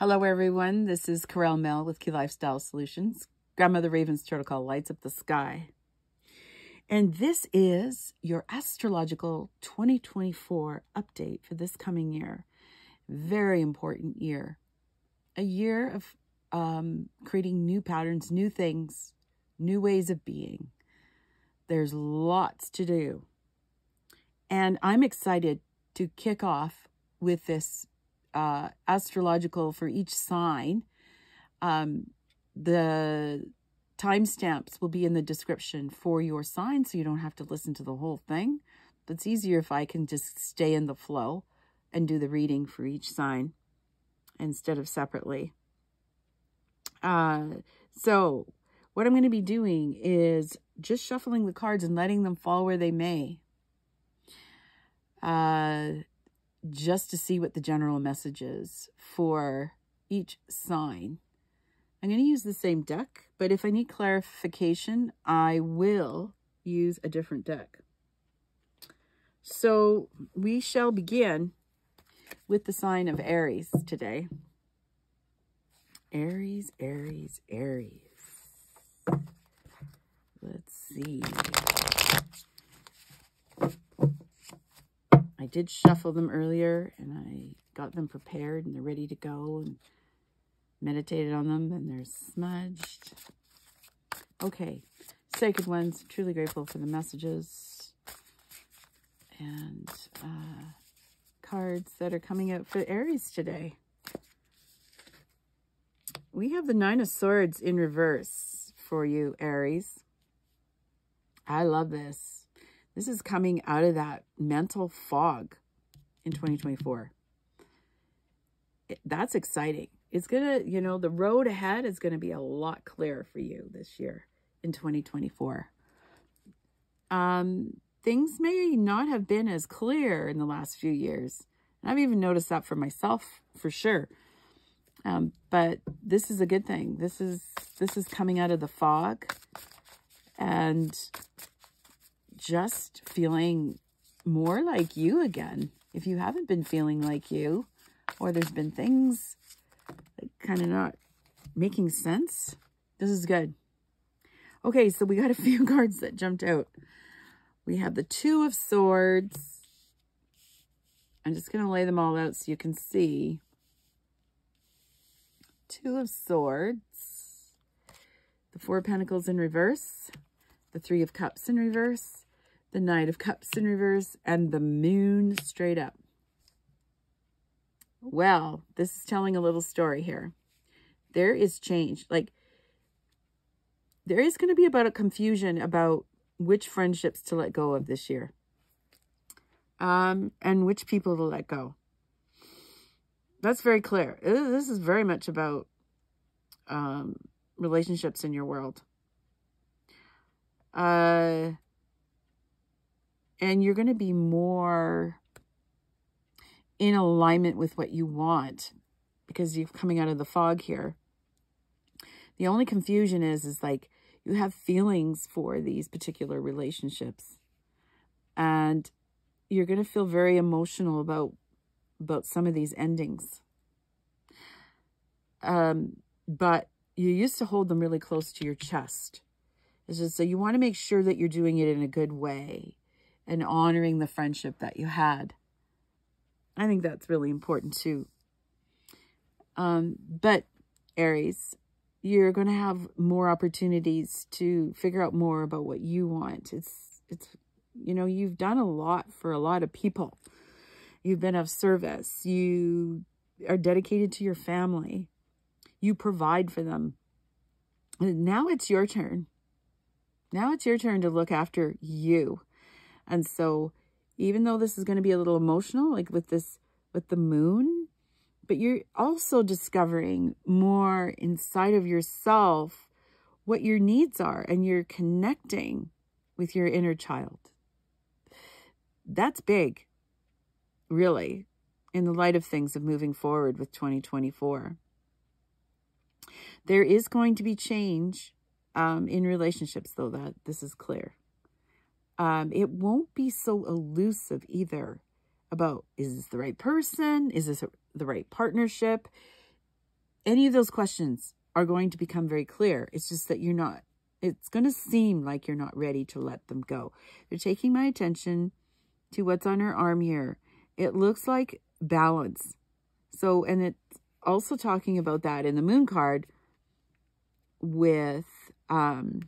Hello, everyone. This is Carell Mehl with Ki Lifestyle Solutions. Grandmother Raven's turtle call lights up the sky. And this is your astrological 2024 update for this coming year. Very important year. A year of um, creating new patterns, new things, new ways of being. There's lots to do. And I'm excited to kick off with this uh, astrological for each sign. Um, the timestamps will be in the description for your sign, so you don't have to listen to the whole thing. But it's easier if I can just stay in the flow and do the reading for each sign instead of separately. Uh, so what I'm going to be doing is just shuffling the cards and letting them fall where they may. Uh, just to see what the general message is for each sign. I'm going to use the same deck, but if I need clarification, I will use a different deck. So we shall begin with the sign of Aries today. Aries, Aries, Aries. Let's see. I did shuffle them earlier and I got them prepared and they're ready to go and meditated on them and they're smudged. Okay, sacred ones, truly grateful for the messages and uh, cards that are coming out for Aries today. We have the Nine of Swords in reverse for you, Aries. I love this. This is coming out of that mental fog in 2024. It, that's exciting. It's going to, you know, the road ahead is going to be a lot clearer for you this year in 2024. Um, things may not have been as clear in the last few years. And I've even noticed that for myself, for sure. Um, but this is a good thing. This is this is coming out of the fog, and just feeling more like you again. If you haven't been feeling like you, or there's been things kind of not making sense, this is good. Okay, so we got a few cards that jumped out. We have the Two of Swords. I'm just going to lay them all out so you can see. Two of Swords. The Four of Pentacles in reverse. The Three of Cups in reverse the Knight of Cups in reverse, and the Moon straight up. Well, this is telling a little story here. There is change. Like, there is going to be about a confusion about which friendships to let go of this year. Um, and which people to let go. That's very clear. This is very much about um, relationships in your world. Uh, and you're going to be more in alignment with what you want because you're coming out of the fog here. The only confusion is, is like you have feelings for these particular relationships and you're going to feel very emotional about, about some of these endings. Um, but you used to hold them really close to your chest. It's just so you want to make sure that you're doing it in a good way and honoring the friendship that you had. I think that's really important too. Um, but Aries, you're going to have more opportunities to figure out more about what you want. It's, it's, you know, you've done a lot for a lot of people. You've been of service. You are dedicated to your family. You provide for them. And now it's your turn. Now it's your turn to look after you. And so even though this is going to be a little emotional, like with this, with the moon, but you're also discovering more inside of yourself what your needs are and you're connecting with your inner child. That's big, really, in the light of things of moving forward with 2024. There is going to be change um, in relationships, though, that this is clear. Um, it won't be so elusive either about, is this the right person? Is this the right partnership? any of those questions are going to become very clear. It's just that you're not, it's going to seem like you're not ready to let them go. They're taking my attention to what's on her arm here. It looks like balance. So, and it's also talking about that in the moon card with um,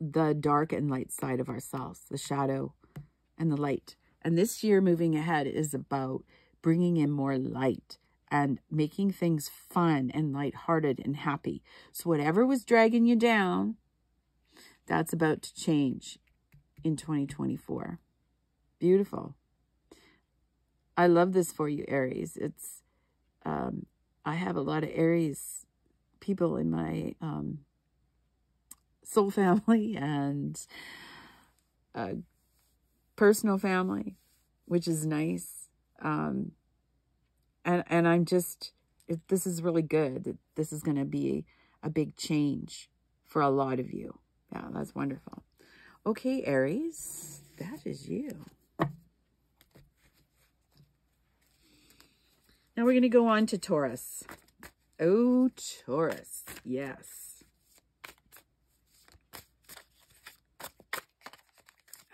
the dark and light side of ourselves, the shadow and the light. And this year moving ahead is about bringing in more light and making things fun and lighthearted and happy. So whatever was dragging you down, that's about to change in 2024. Beautiful. I love this for you, Aries. It's, um, I have a lot of Aries people in my um, soul family and uh, personal family, which is nice. Um, and, and I'm just, it, this is really good. This is going to be a big change for a lot of you. Yeah, that's wonderful. Okay, Aries, that is you. Now we're going to go on to Taurus. Oh, Taurus. Yes.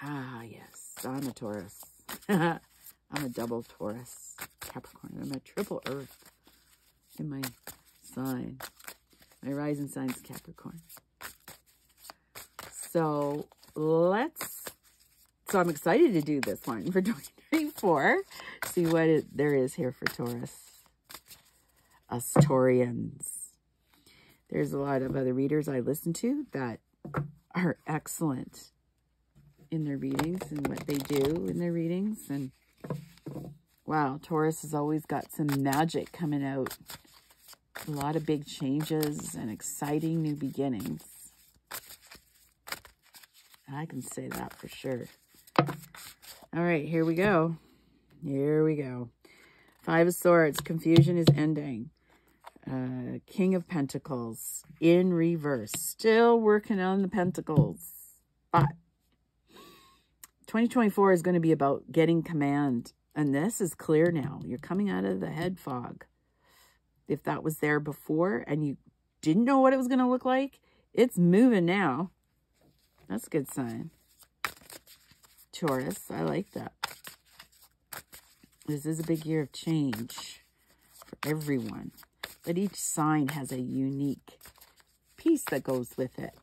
Ah, yes. I'm a Taurus. I'm a double Taurus. Capricorn. I'm a triple Earth in my sign. My rising sign's Capricorn. So let's, so I'm excited to do this one for 2024. See what it, there is here for Taurus. Us Taurians. There's a lot of other readers I listen to that are excellent in their readings and what they do in their readings. And wow, Taurus has always got some magic coming out. A lot of big changes and exciting new beginnings. I can say that for sure. All right, here we go. Here we go. Five of Swords. Confusion is ending. Uh, King of Pentacles in reverse. Still working on the Pentacles. But 2024 is going to be about getting command. And this is clear now. You're coming out of the head fog. If that was there before and you didn't know what it was going to look like, it's moving now. That's a good sign. Taurus, I like that. This is a big year of change for everyone. But each sign has a unique piece that goes with it.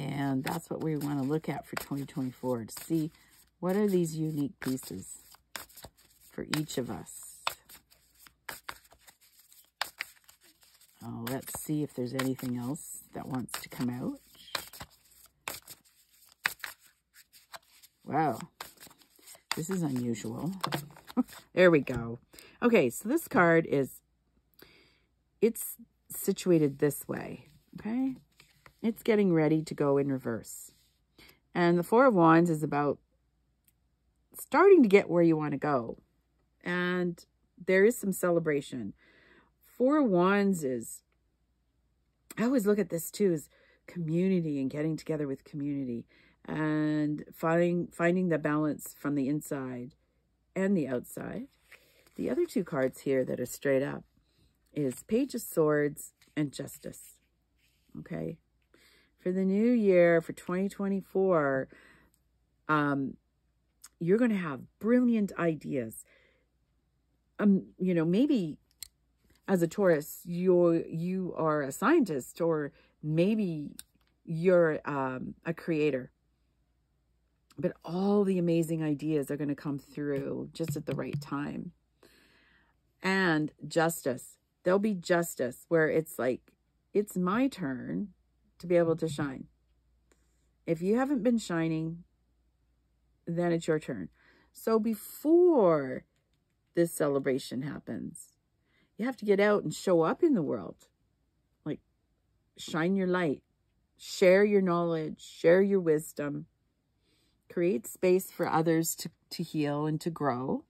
And that's what we want to look at for 2024 to see what are these unique pieces for each of us. Oh, let's see if there's anything else that wants to come out. Wow, this is unusual. there we go. Okay, so this card is, it's situated this way, okay? It's getting ready to go in reverse. And the Four of Wands is about starting to get where you want to go. And there is some celebration. Four Wands is, I always look at this too, as community and getting together with community and finding, finding the balance from the inside and the outside. The other two cards here that are straight up is Page of Swords and Justice. Okay for the new year, for 2024, um, you're going to have brilliant ideas. Um, you know, maybe as a Taurus, you're, you are a scientist or maybe you're um, a creator. But all the amazing ideas are going to come through just at the right time. And justice. There'll be justice where it's like, it's my turn to be able to shine. If you haven't been shining, then it's your turn. So before this celebration happens, you have to get out and show up in the world. Like, shine your light, share your knowledge, share your wisdom, create space for others to, to heal and to grow.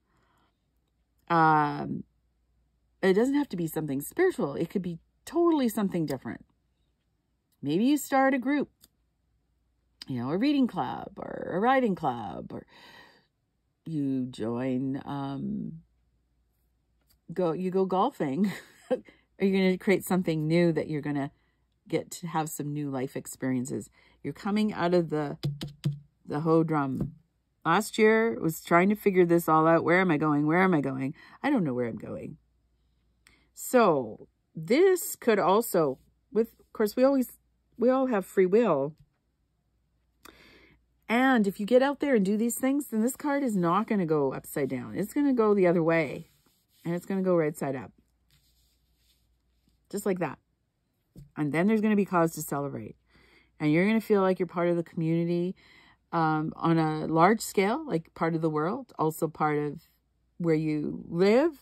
Um, it doesn't have to be something spiritual. It could be totally something different. Maybe you start a group, you know, a reading club or a writing club, or you join um, go you go golfing. Are you going to create something new that you're going to get to have some new life experiences? You're coming out of the the hoe drum last year was trying to figure this all out. Where am i going? Where am i going? I don't know where i'm going. So this could also with of course we always we all have free will and if you get out there and do these things, then this card is not going to go upside down. It's going to go the other way. And it's going to go right side up. Just like that. And then there's going to be cause to celebrate. And you're going to feel like you're part of the community um, on a large scale, like part of the world, also part of where you live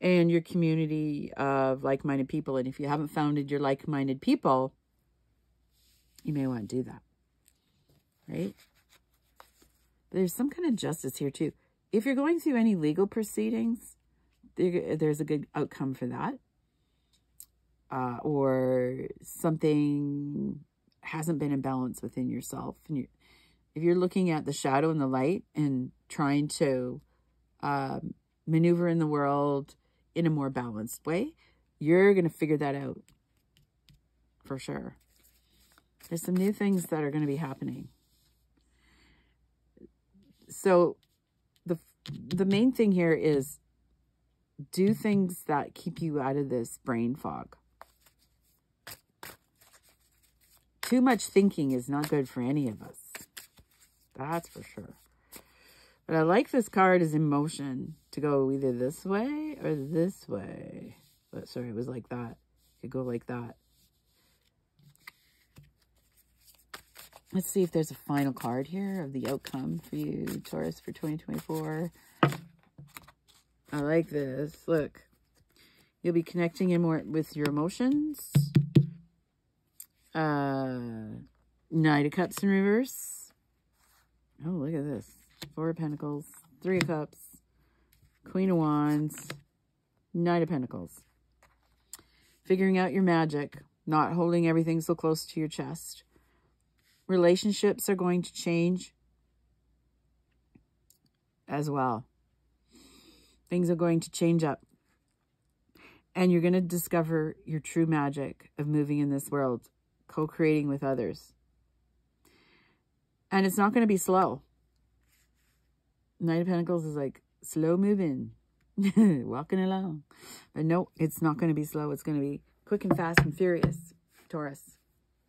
and your community of like-minded people. And if you haven't founded your like-minded people, you may want to do that right? There's some kind of justice here too. If you're going through any legal proceedings, there, there's a good outcome for that. Uh, or something hasn't been in balance within yourself. And you, if you're looking at the shadow and the light and trying to um, maneuver in the world in a more balanced way, you're going to figure that out for sure. There's some new things that are going to be happening so the the main thing here is do things that keep you out of this brain fog. Too much thinking is not good for any of us. That's for sure. But I like this card as emotion to go either this way or this way. But sorry, it was like that. It could go like that. Let's see if there's a final card here of the outcome for you, Taurus, for 2024. I like this. Look, you'll be connecting in more with your emotions. Uh, Knight of Cups in reverse. Oh, look at this. Four of Pentacles, Three of Cups, Queen of Wands, Knight of Pentacles. Figuring out your magic, not holding everything so close to your chest relationships are going to change as well. Things are going to change up. And you're going to discover your true magic of moving in this world, co-creating with others. And it's not going to be slow. Knight of Pentacles is like slow moving, walking along. But no, it's not going to be slow. It's going to be quick and fast and furious, Taurus.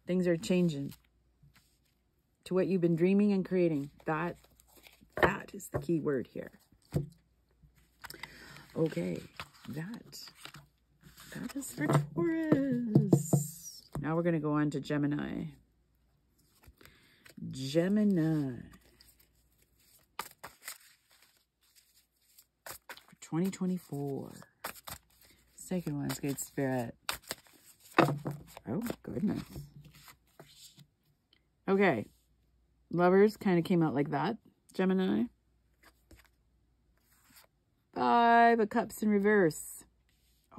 Things are changing to what you've been dreaming and creating. That, that is the key word here. Okay, that, that is for Taurus. Now we're going to go on to Gemini. Gemini. For 2024. Second one is Good Spirit. Oh, goodness. Okay, Lovers kind of came out like that. Gemini. Five of Cups in reverse.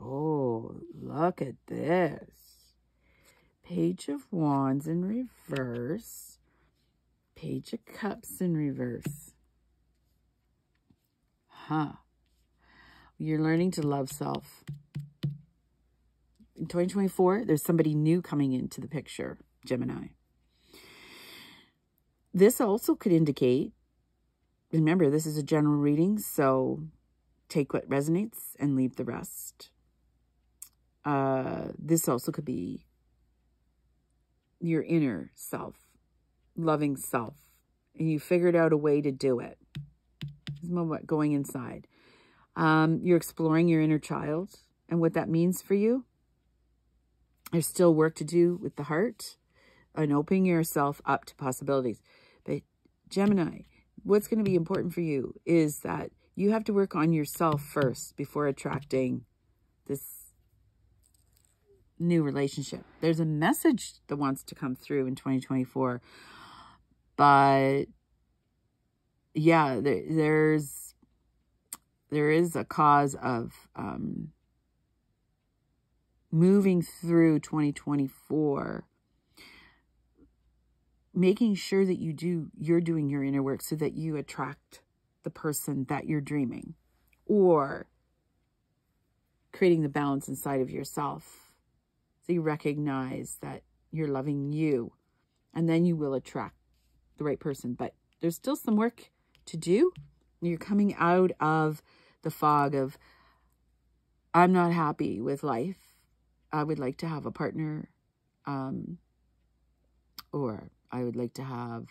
Oh, look at this. Page of Wands in reverse. Page of Cups in reverse. Huh. You're learning to love self. In 2024, there's somebody new coming into the picture, Gemini. This also could indicate, remember, this is a general reading, so take what resonates and leave the rest. Uh, this also could be your inner self, loving self, and you figured out a way to do it. It's about going inside. Um, you're exploring your inner child and what that means for you. There's still work to do with the heart and opening yourself up to possibilities. Gemini, what's going to be important for you is that you have to work on yourself first before attracting this new relationship. There's a message that wants to come through in 2024. But yeah, there, there's there is a cause of um, moving through 2024 making sure that you do, you're doing your inner work so that you attract the person that you're dreaming. Or creating the balance inside of yourself. So you recognize that you're loving you and then you will attract the right person. But there's still some work to do. You're coming out of the fog of, I'm not happy with life. I would like to have a partner. Um, or I would like to have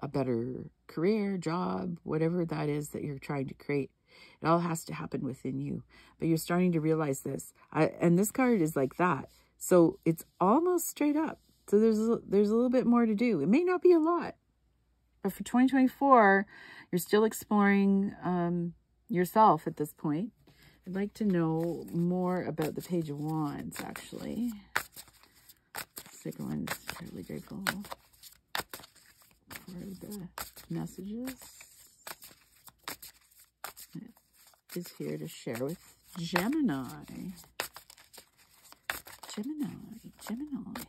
a better career, job, whatever that is that you're trying to create. It all has to happen within you. But you're starting to realize this. I, and this card is like that. So it's almost straight up. So there's a, there's a little bit more to do. It may not be a lot. But for 2024, you're still exploring um, yourself at this point. I'd like to know more about the Page of Wands, actually. Second one's really grateful for the messages. It is here to share with Gemini. Gemini, Gemini.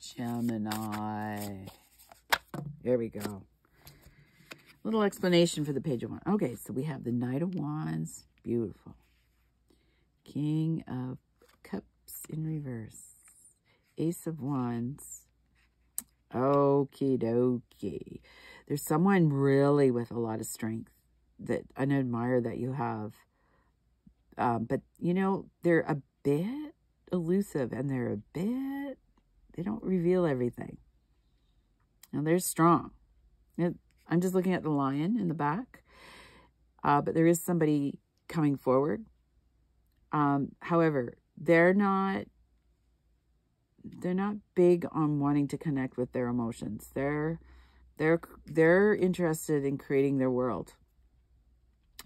Gemini. There we go. Little explanation for the page of wands. Okay, so we have the Knight of Wands. Beautiful. King of Cups in reverse. Ace of Wands. Okie dokie. There's someone really with a lot of strength that I admire that you have. Um, but, you know, they're a bit elusive and they're a bit they don't reveal everything. Now, they're strong. I'm just looking at the lion in the back. Uh, but there is somebody coming forward. Um, however, they're not they're not big on wanting to connect with their emotions. They're they're they're interested in creating their world.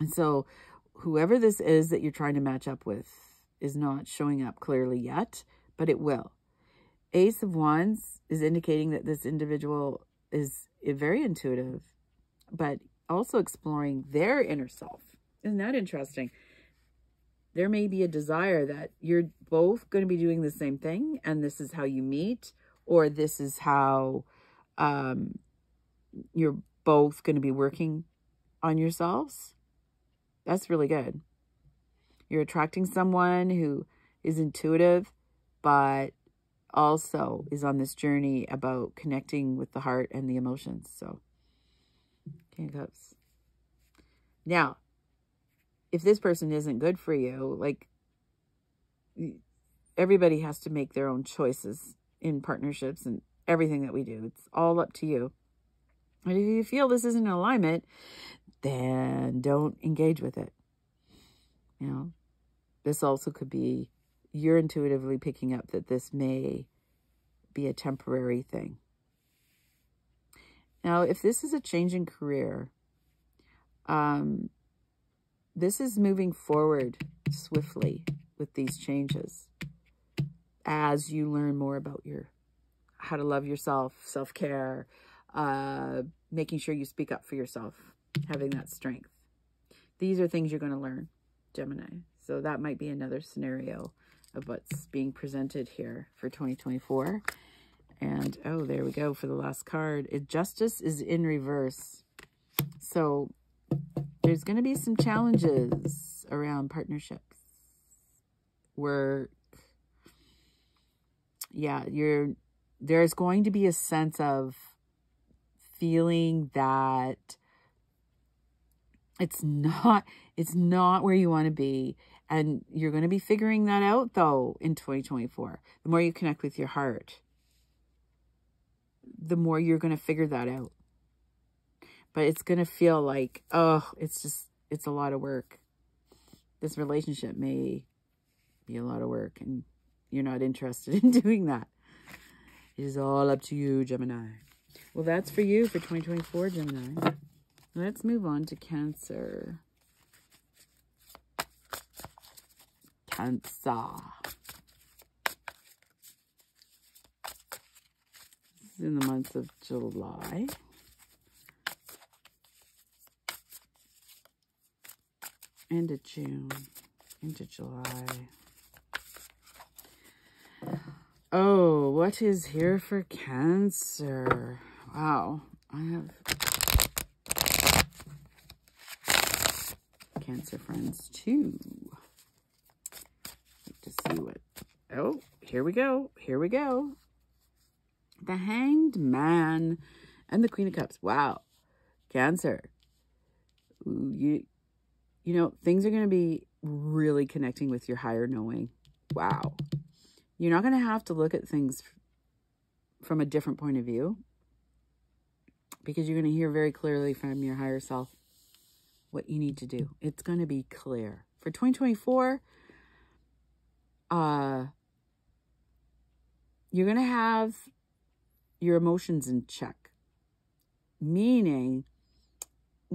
And so whoever this is that you're trying to match up with is not showing up clearly yet, but it will. Ace of Wands is indicating that this individual is very intuitive, but also exploring their inner self. Isn't that interesting? There may be a desire that you're both going to be doing the same thing, and this is how you meet, or this is how um, you're both going to be working on yourselves. That's really good. You're attracting someone who is intuitive, but also is on this journey about connecting with the heart and the emotions. So, King of Cups. Now, if this person isn't good for you, like everybody has to make their own choices in partnerships and everything that we do. It's all up to you. But if you feel this isn't in alignment, then don't engage with it. You know, this also could be you're intuitively picking up that this may be a temporary thing. Now, if this is a change in career, um, this is moving forward swiftly with these changes as you learn more about your how to love yourself, self-care, uh, making sure you speak up for yourself, having that strength. These are things you're going to learn, Gemini. So that might be another scenario of what's being presented here for 2024. And, oh, there we go for the last card. It, justice is in reverse. So there's going to be some challenges around partnerships. Work. Yeah, you're there's going to be a sense of feeling that it's not it's not where you want to be and you're going to be figuring that out, though, in 2024. The more you connect with your heart, the more you're going to figure that out. But it's going to feel like, oh, it's just, it's a lot of work. This relationship may be a lot of work, and you're not interested in doing that. It is all up to you, Gemini. Well, that's for you for 2024, Gemini. Let's move on to Cancer. Cancer. This is in the month of July. into June, into July. Oh, what is here for Cancer? Wow, I have Cancer friends too. To see what. Oh, here we go. Here we go. The Hanged Man and the Queen of Cups. Wow, Cancer. Ooh, you you know, things are going to be really connecting with your higher knowing. Wow. You're not going to have to look at things from a different point of view because you're going to hear very clearly from your higher self what you need to do. It's going to be clear. For 2024, uh, you're going to have your emotions in check. Meaning,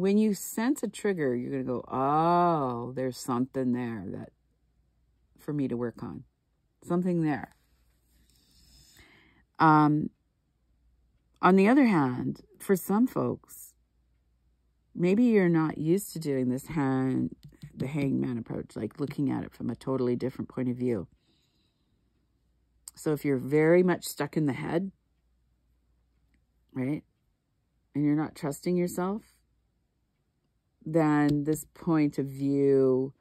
when you sense a trigger, you're going to go, oh, there's something there that for me to work on. Something there. Um, on the other hand, for some folks, maybe you're not used to doing this hand, the hangman approach, like looking at it from a totally different point of view. So if you're very much stuck in the head, right, and you're not trusting yourself, then this point of view,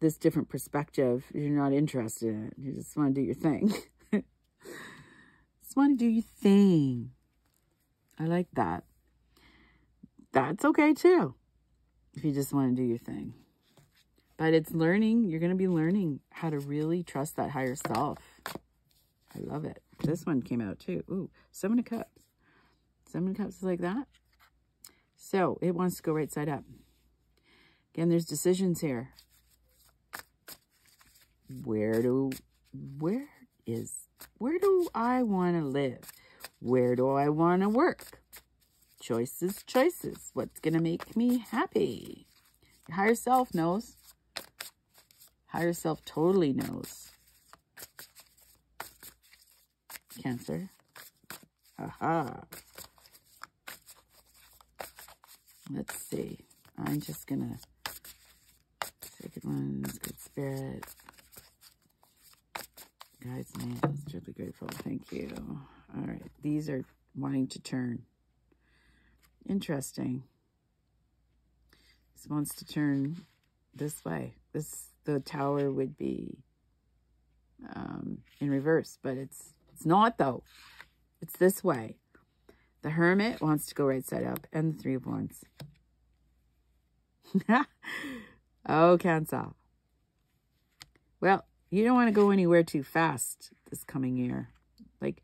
this different perspective, you're not interested in it. You just want to do your thing. just want to do your thing. I like that. That's okay too, if you just want to do your thing. But it's learning. You're going to be learning how to really trust that higher self. I love it. This one came out too. Ooh, Seven of Cups. Seven of Cups is like that. So it wants to go right side up. Again, there's decisions here. Where do, where is, where do I want to live? Where do I want to work? Choices, choices. What's going to make me happy? Your higher self knows. Higher self totally knows. Cancer. Aha. Let's see. I'm just going to Sacred ones, good spirit. Guides me. I'm truly grateful. Thank you. All right. These are wanting to turn. Interesting. This wants to turn this way. This the tower would be um, in reverse, but it's it's not though. It's this way. The hermit wants to go right side up, and the three of wands. Oh, Cancer. Well, you don't want to go anywhere too fast this coming year. Like,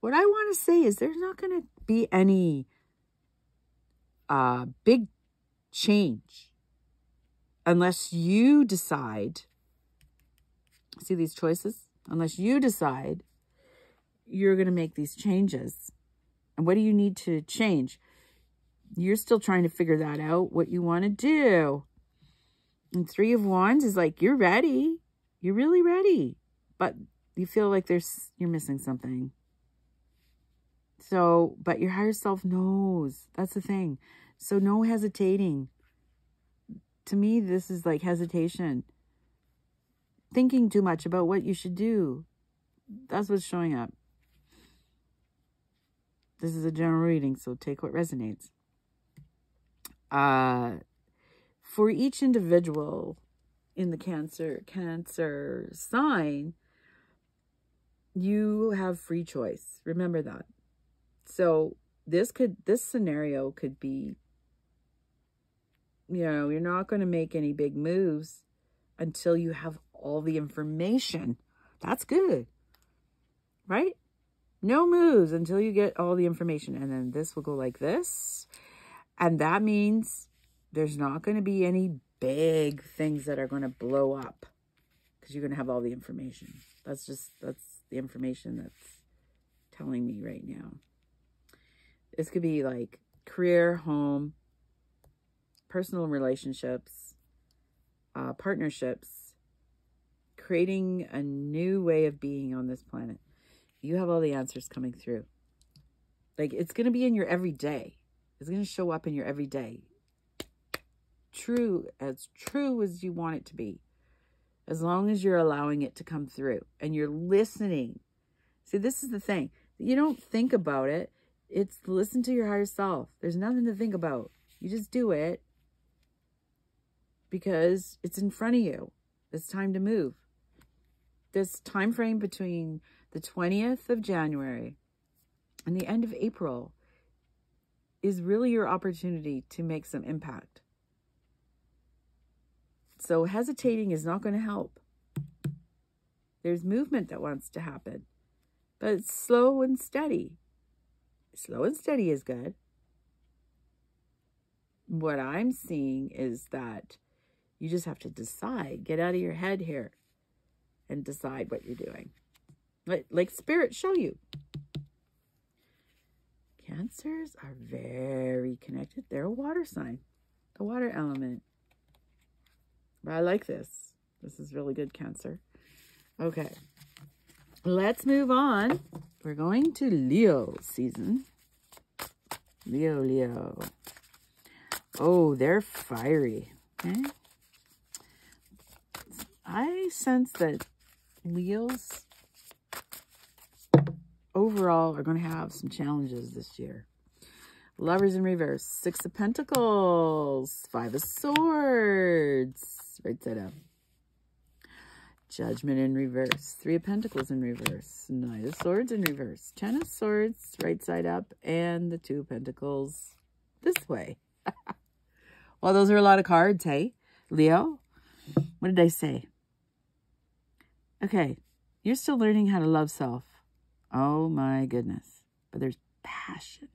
what I want to say is there's not going to be any uh, big change unless you decide, see these choices? Unless you decide you're going to make these changes. And what do you need to change? You're still trying to figure that out, what you want to do. And three of wands is like, you're ready. You're really ready. But you feel like there's you're missing something. So, but your higher self knows. That's the thing. So no hesitating. To me, this is like hesitation. Thinking too much about what you should do. That's what's showing up. This is a general reading, so take what resonates. Uh for each individual in the cancer cancer sign you have free choice. Remember that. So this could this scenario could be you know you're not going to make any big moves until you have all the information. That's good. Right? No moves until you get all the information. And then this will go like this. And that means there's not going to be any big things that are going to blow up because you're going to have all the information. That's just, that's the information that's telling me right now. This could be like career, home, personal relationships, uh, partnerships, creating a new way of being on this planet. You have all the answers coming through. Like it's going to be in your everyday. It's going to show up in your everyday true, as true as you want it to be. As long as you're allowing it to come through and you're listening. See, this is the thing. You don't think about it. It's listen to your higher self. There's nothing to think about. You just do it. because it's in front of you. It's time to move. This time frame between the 20th of January and the end of April is really your opportunity to make some impact. So hesitating is not going to help. There's movement that wants to happen, but it's slow and steady. Slow and steady is good. What I'm seeing is that you just have to decide, get out of your head here and decide what you're doing. Like, like spirit show you. Cancers are very connected. They're a water sign, the water element. But I like this. This is really good, Cancer. Okay. Let's move on. We're going to Leo season. Leo, Leo. Oh, they're fiery. Okay. I sense that Leos overall are going to have some challenges this year. Lovers in reverse. Six of Pentacles. Five of Swords. Right side up. Judgment in reverse. Three of Pentacles in reverse. Knight of Swords in reverse. Ten of Swords. Right side up. And the Two of Pentacles this way. well, those are a lot of cards, hey? Leo, what did I say? Okay, you're still learning how to love self. Oh my goodness. But there's passion.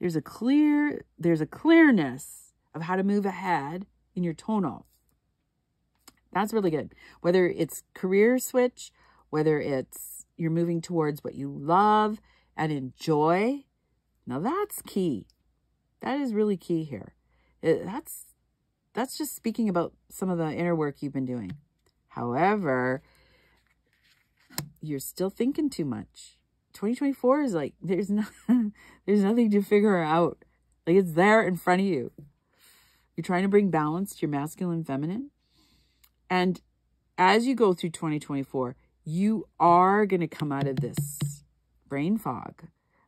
There's a clear, there's a clearness of how to move ahead in your tonal. That's really good. Whether it's career switch, whether it's you're moving towards what you love and enjoy. Now that's key. That is really key here. It, that's that's just speaking about some of the inner work you've been doing. However, you're still thinking too much. 2024 is like there's no there's nothing to figure out. Like it's there in front of you. You're trying to bring balance to your masculine feminine. And as you go through 2024, you are going to come out of this brain fog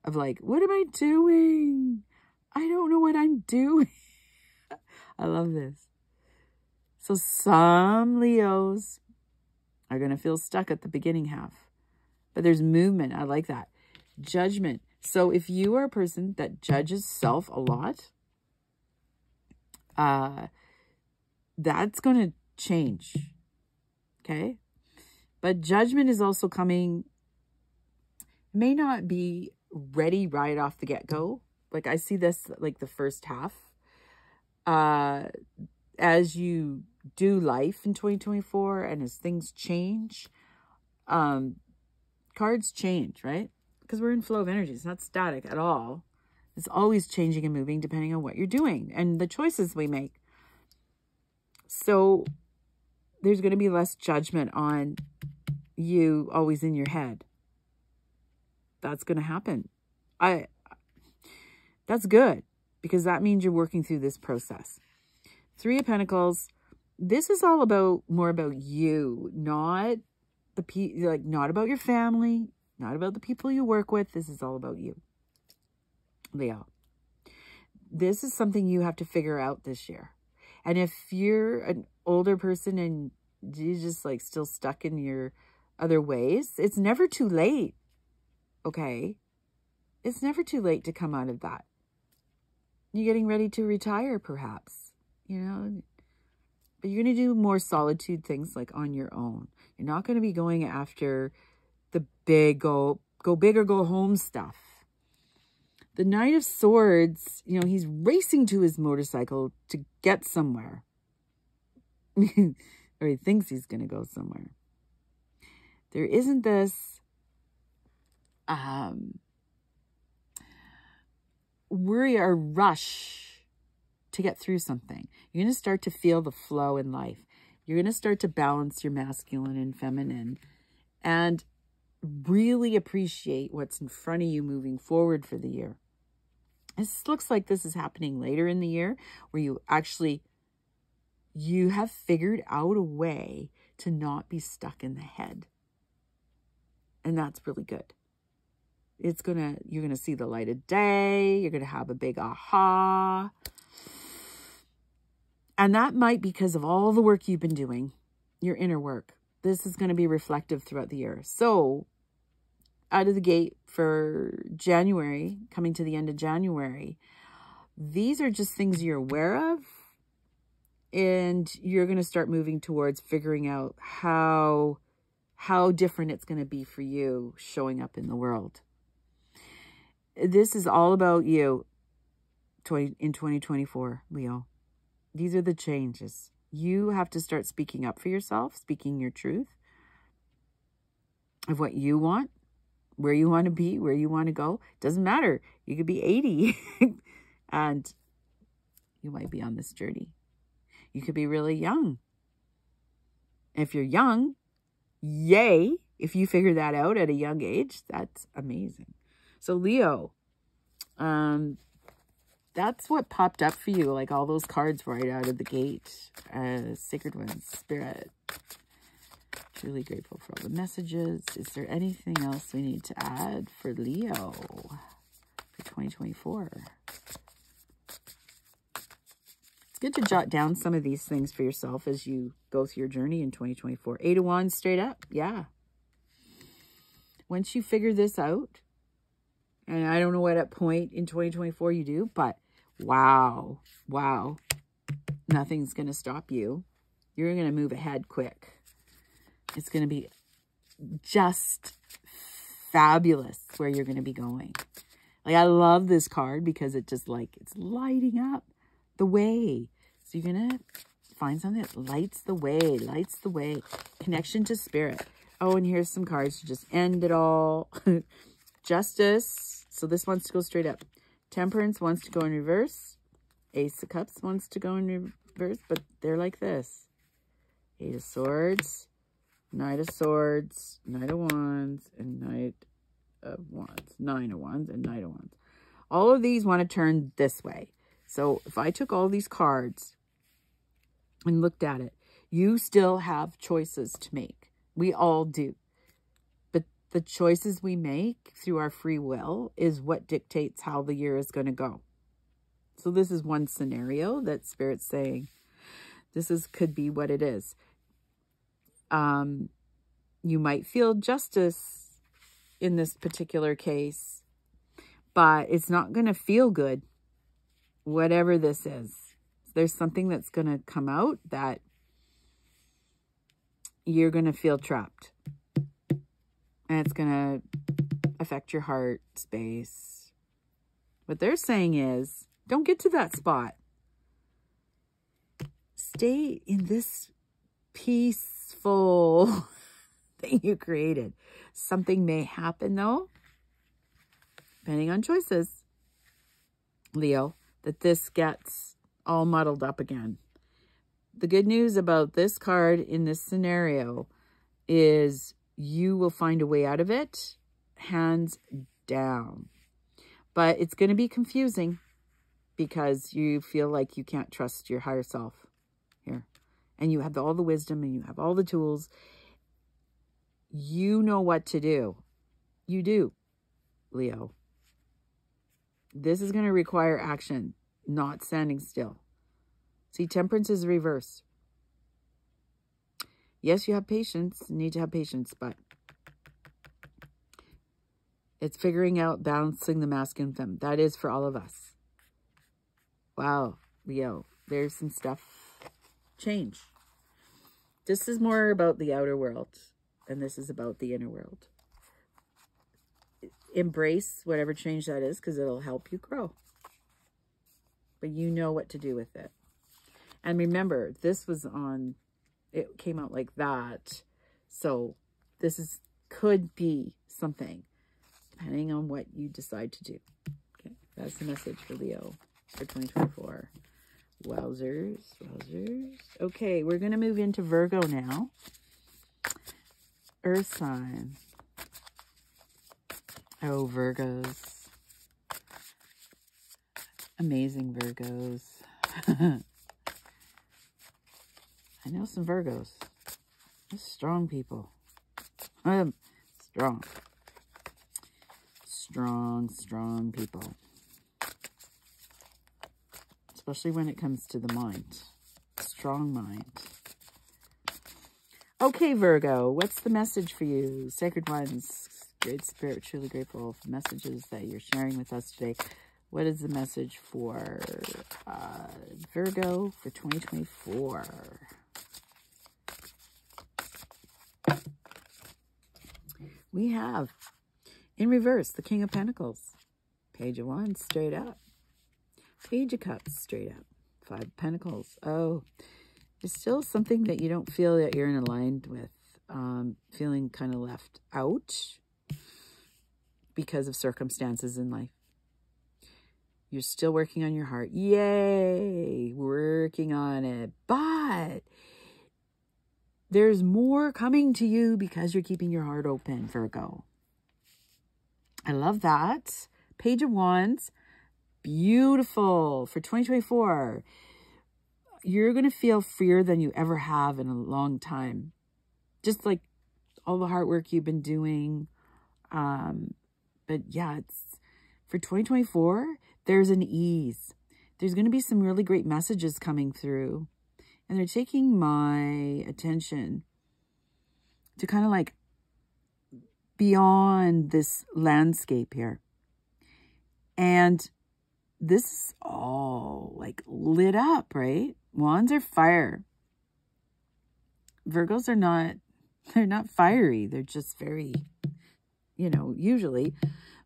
of like, what am I doing? I don't know what I'm doing. I love this. So some Leos are going to feel stuck at the beginning half. But there's movement. I like that. Judgment. So if you are a person that judges self a lot, uh, that's going to change. Okay? But judgment is also coming, may not be ready right off the get-go. Like I see this like the first half. Uh, as you do life in 2024 and as things change, um, cards change, right? Because we're in flow of energy. It's not static at all. It's always changing and moving depending on what you're doing and the choices we make. So there's going to be less judgment on you always in your head. That's going to happen. I that's good because that means you're working through this process. Three of Pentacles this is all about more about you, not the pe like not about your family, not about the people you work with. This is all about you. Leo. This is something you have to figure out this year. And if you're an older person and you're just like still stuck in your other ways, it's never too late. Okay? It's never too late to come out of that. You're getting ready to retire, perhaps. You know, but you're going to do more solitude things like on your own. You're not going to be going after the big go, go big or go home stuff. The Knight of Swords, you know, he's racing to his motorcycle to get somewhere. or he thinks he's going to go somewhere. There isn't this um, worry or rush to get through something. You're going to start to feel the flow in life. You're going to start to balance your masculine and feminine and really appreciate what's in front of you moving forward for the year. This looks like this is happening later in the year where you actually, you have figured out a way to not be stuck in the head. And that's really good. It's going to, you're going to see the light of day. You're going to have a big aha And that might because of all the work you've been doing, your inner work. This is going to be reflective throughout the year. So out of the gate for January, coming to the end of January, these are just things you're aware of. And you're going to start moving towards figuring out how how different it's going to be for you showing up in the world. This is all about you 20, in 2024, Leo. These are the changes. You have to start speaking up for yourself, speaking your truth of what you want, where you want to be, where you want to go. Doesn't matter. You could be 80 and you might be on this journey. You could be really young. If you're young, yay. If you figure that out at a young age, that's amazing. So Leo, um, that's what popped up for you, like all those cards right out of the gate. Uh, Sacred Ones, Spirit. Truly grateful for all the messages. Is there anything else we need to add for Leo for 2024? It's good to jot down some of these things for yourself as you go through your journey in 2024. Eight of Wands straight up. Yeah. Once you figure this out, and I don't know what at point in 2024 you do, but wow, wow, nothing's going to stop you. You're going to move ahead quick. It's going to be just fabulous where you're going to be going. Like, I love this card because it just like, it's lighting up the way. So you're going to find something that lights the way, lights the way. Connection to spirit. Oh, and here's some cards to just end it all. Justice. So this wants to go straight up. Temperance wants to go in reverse. Ace of Cups wants to go in reverse, but they're like this. Eight of Swords, Knight of Swords, Knight of Wands, and Knight of Wands. Nine of Wands and Knight of Wands. All of these want to turn this way. So if I took all these cards and looked at it, you still have choices to make. We all do. But the choices we make through our free will is what dictates how the year is going to go. So this is one scenario that Spirit's saying, this is could be what it is. Um, you might feel justice in this particular case, but it's not going to feel good, whatever this is. There's something that's going to come out that you're going to feel trapped. And it's going to affect your heart space. What they're saying is, don't get to that spot. Stay in this peaceful thing you created. Something may happen, though, depending on choices, Leo, that this gets all muddled up again. The good news about this card in this scenario is you will find a way out of it, hands down. But it's going to be confusing because you feel like you can't trust your higher self. And you have all the wisdom and you have all the tools. You know what to do. You do, Leo. This is going to require action, not standing still. See, temperance is reverse. Yes, you have patience, need to have patience, but it's figuring out balancing the masculine and feminine. That is for all of us. Wow, Leo, there's some stuff change. This is more about the outer world, and this is about the inner world. Embrace whatever change that is because it'll help you grow. But you know what to do with it. And remember, this was on, it came out like that. So this is could be something, depending on what you decide to do. Okay, that's the message for Leo for 2024. Wowzers, wowzers. Okay, we're going to move into Virgo now. Earth sign. Oh, Virgos. Amazing Virgos. I know some Virgos. They're strong people. Um, strong. Strong, strong people. Especially when it comes to the mind. strong mind. Okay, Virgo, what's the message for you? Sacred Ones, Great Spirit, truly grateful for messages that you're sharing with us today. What is the message for uh, Virgo for 2024? We have, in reverse, the King of Pentacles. Page of Wands, straight up. Page of Cups, straight up. Five Pentacles. Oh, there's still something that you don't feel that you're in aligned with. Um, feeling kind of left out because of circumstances in life. You're still working on your heart. Yay! Working on it. But there's more coming to you because you're keeping your heart open, Virgo. I love that. Page of Wands. Beautiful for 2024. You're going to feel freer than you ever have in a long time. Just like all the hard work you've been doing. Um, but yeah, it's for 2024, there's an ease. There's going to be some really great messages coming through. And they're taking my attention to kind of like beyond this landscape here. And this is all like lit up, right? Wands are fire. Virgos are not, they're not fiery. They're just very, you know, usually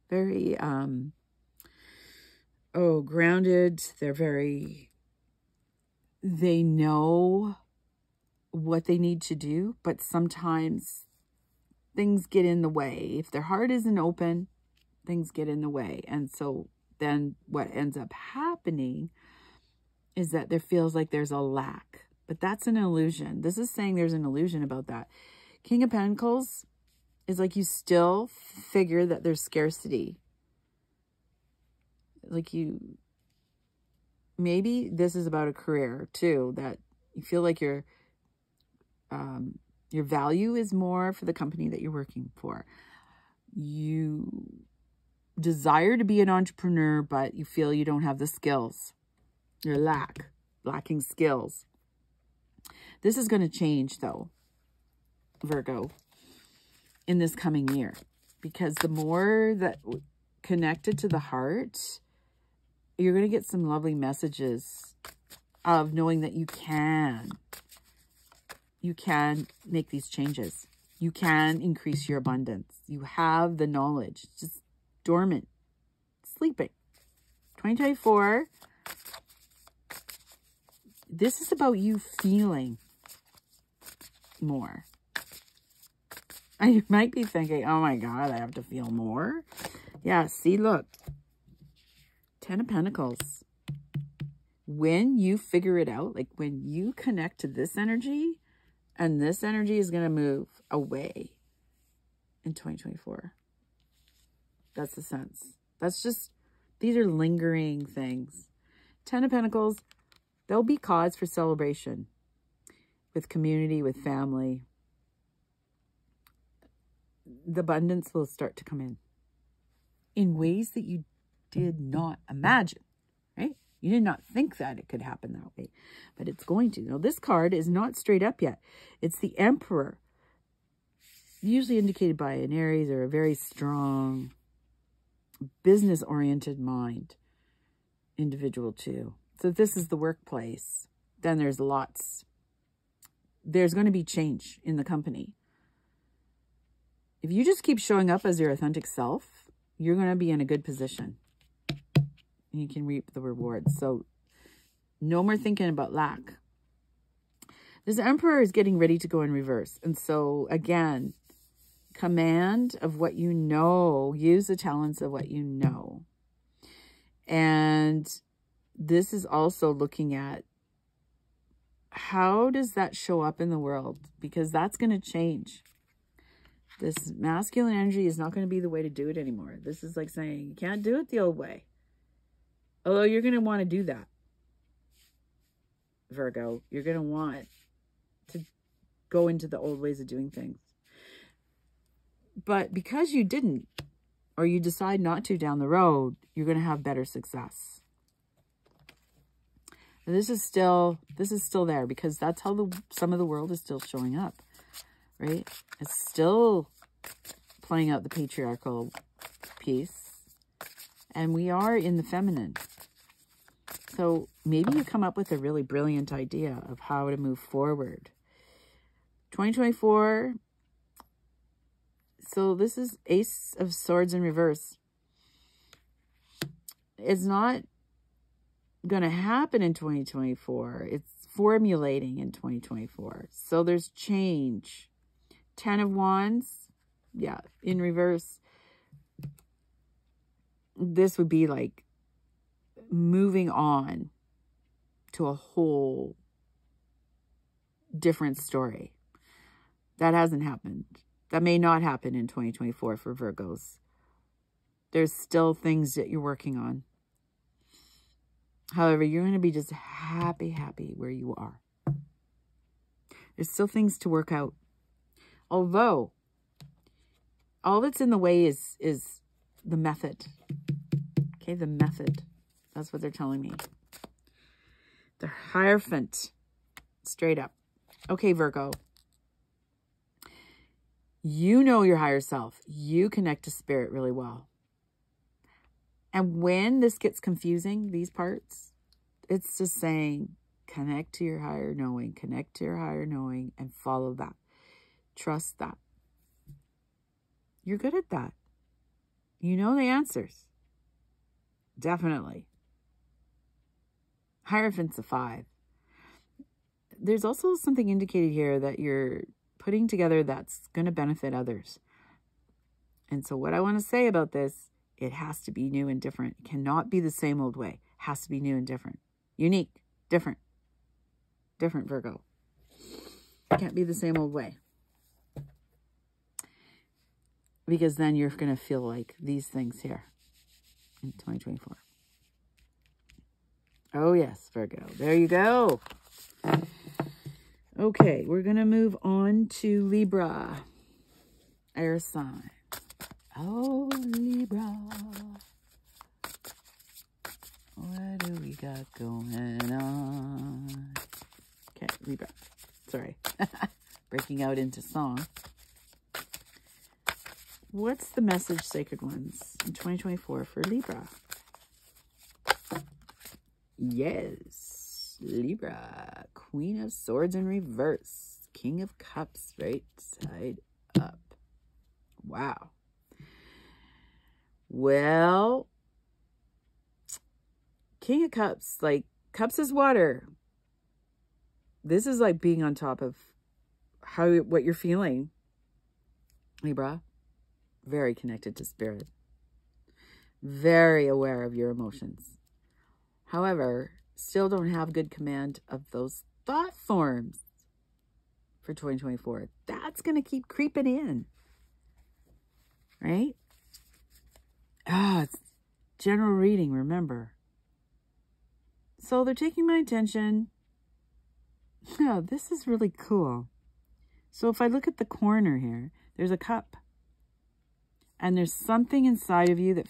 very, um, oh, grounded. They're very, they know what they need to do, but sometimes things get in the way. If their heart isn't open, things get in the way. And so then what ends up happening is that there feels like there's a lack. But that's an illusion. This is saying there's an illusion about that. King of Pentacles is like you still figure that there's scarcity. Like you, maybe this is about a career too, that you feel like your, um, your value is more for the company that you're working for. You desire to be an entrepreneur, but you feel you don't have the skills. You're lack, lacking skills. This is going to change though, Virgo, in this coming year. Because the more that connected to the heart, you're going to get some lovely messages of knowing that you can. You can make these changes. You can increase your abundance. You have the knowledge. Just dormant, sleeping. 2024, this is about you feeling more. You might be thinking, oh my God, I have to feel more. Yeah, see, look. Ten of Pentacles. When you figure it out, like when you connect to this energy, and this energy is going to move away in 2024. That's the sense. That's just, these are lingering things. Ten of Pentacles, there'll be cause for celebration with community, with family. The abundance will start to come in in ways that you did not imagine, right? You did not think that it could happen that way, but it's going to. Now, this card is not straight up yet. It's the Emperor, usually indicated by an Aries or a very strong, business-oriented mind individual too. So this is the workplace. Then there's lots. There's going to be change in the company. If you just keep showing up as your authentic self, you're going to be in a good position. And you can reap the rewards. So no more thinking about lack. This emperor is getting ready to go in reverse. And so again, command of what you know. Use the talents of what you know. And this is also looking at how does that show up in the world? Because that's going to change. This masculine energy is not going to be the way to do it anymore. This is like saying you can't do it the old way. Although you're going to want to do that. Virgo, you're going to want to go into the old ways of doing things. But because you didn't, or you decide not to down the road, you're going to have better success. This is still, this is still there because that's how the some of the world is still showing up, right? It's still playing out the patriarchal piece. And we are in the feminine. So maybe you come up with a really brilliant idea of how to move forward. 2024. So this is Ace of Swords in reverse. It's not going to happen in 2024. It's formulating in 2024. So there's change. Ten of Wands. Yeah, in reverse. This would be like moving on to a whole different story. That hasn't happened. That may not happen in 2024 for Virgos. There's still things that you're working on. However, you're going to be just happy, happy where you are. There's still things to work out. Although, all that's in the way is, is the method. Okay, the method. That's what they're telling me. The Hierophant. Straight up. Okay, Virgo. You know your higher self. You connect to spirit really well. And when this gets confusing, these parts, it's just saying, connect to your higher knowing, connect to your higher knowing, and follow that. Trust that. You're good at that. You know the answers. Definitely. Hierophant's a five. There's also something indicated here that you're putting together that's going to benefit others. And so what I want to say about this, it has to be new and different. It cannot be the same old way. It has to be new and different. Unique, different. Different Virgo. It can't be the same old way. Because then you're going to feel like these things here in 2024. Oh, yes, Virgo. There you go. Okay, we're going to move on to Libra. Air sign. Oh, Libra. What do we got going on? Okay, Libra. Sorry. Breaking out into song. What's the message, Sacred Ones, in 2024 for Libra? Yes, Libra, Queen of Swords in reverse, King of Cups right side up. Wow. Well, King of Cups, like, cups is water. This is like being on top of how what you're feeling. Libra, very connected to spirit. Very aware of your emotions. However, still don't have good command of those thought forms for 2024. That's going to keep creeping in. Right? Ah, oh, it's general reading, remember. So they're taking my attention. Yeah, this is really cool. So if I look at the corner here, there's a cup. And there's something inside of you that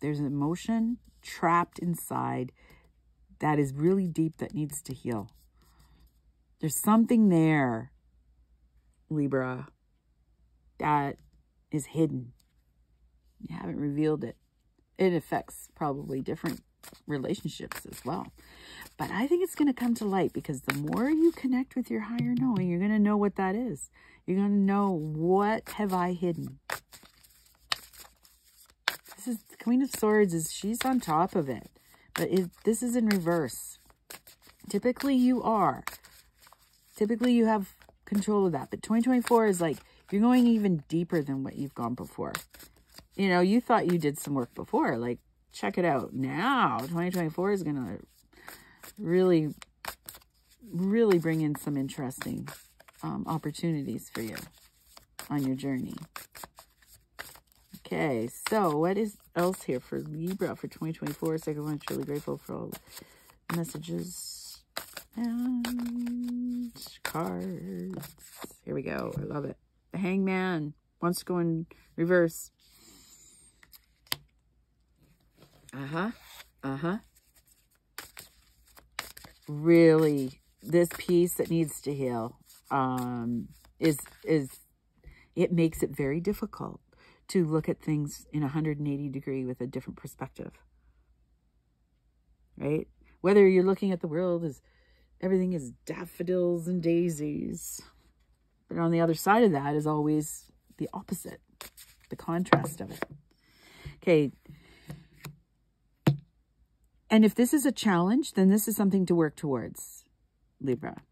there's an emotion trapped inside that is really deep that needs to heal. There's something there, Libra, that is hidden. You haven't revealed it. It affects probably different relationships as well. But I think it's going to come to light because the more you connect with your higher knowing, you're going to know what that is. You're going to know what have I hidden. This is the Queen of Swords is she's on top of it. But it, this is in reverse. Typically you are. Typically you have control of that. But 2024 is like, you're going even deeper than what you've gone before. You know, you thought you did some work before. Like, check it out. Now, 2024 is going to really, really bring in some interesting um, opportunities for you on your journey. Okay, so what is else here for Libra for 2024? Second one, really grateful for all messages and cards. Here we go. I love it. The Hangman wants to go in reverse. Uh-huh. Uh-huh. really, this piece that needs to heal um, is, is, it makes it very difficult to look at things in 180 degree with a different perspective. Right? Whether you're looking at the world as everything is daffodils and daisies. But on the other side of that is always the opposite, the contrast of it. Okay. And if this is a challenge, then this is something to work towards, Libra.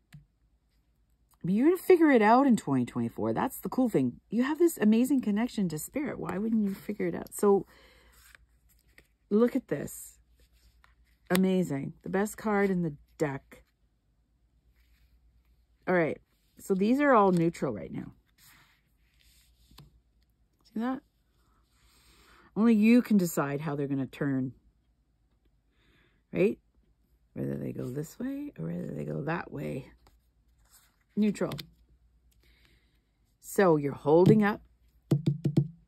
You're going to figure it out in 2024. That's the cool thing. You have this amazing connection to spirit. Why wouldn't you figure it out? So look at this. Amazing. The best card in the deck. All right. So these are all neutral right now. See that? Only you can decide how they're going to turn. Right? Whether they go this way or whether they go that way neutral. So you're holding up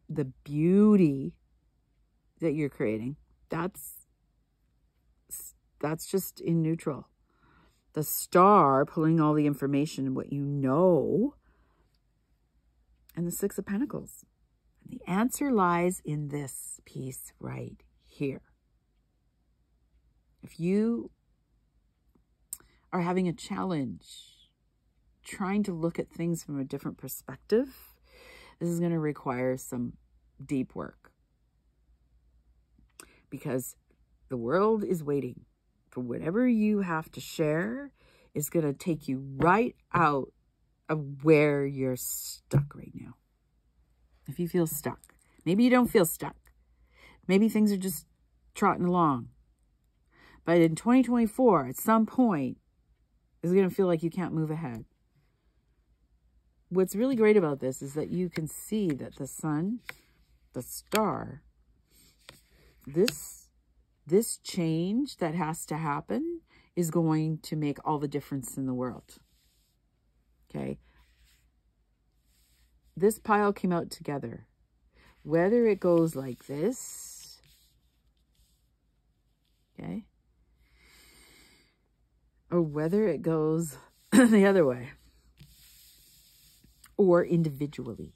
the beauty that you're creating. That's that's just in neutral. The star pulling all the information and what you know. And the Six of Pentacles. And the answer lies in this piece right here. If you are having a challenge trying to look at things from a different perspective, this is going to require some deep work. Because the world is waiting for whatever you have to share is going to take you right out of where you're stuck right now. If you feel stuck, maybe you don't feel stuck. Maybe things are just trotting along. But in 2024, at some point, it's going to feel like you can't move ahead what's really great about this is that you can see that the sun, the star, this, this change that has to happen is going to make all the difference in the world. Okay. This pile came out together. Whether it goes like this, okay, or whether it goes the other way or individually.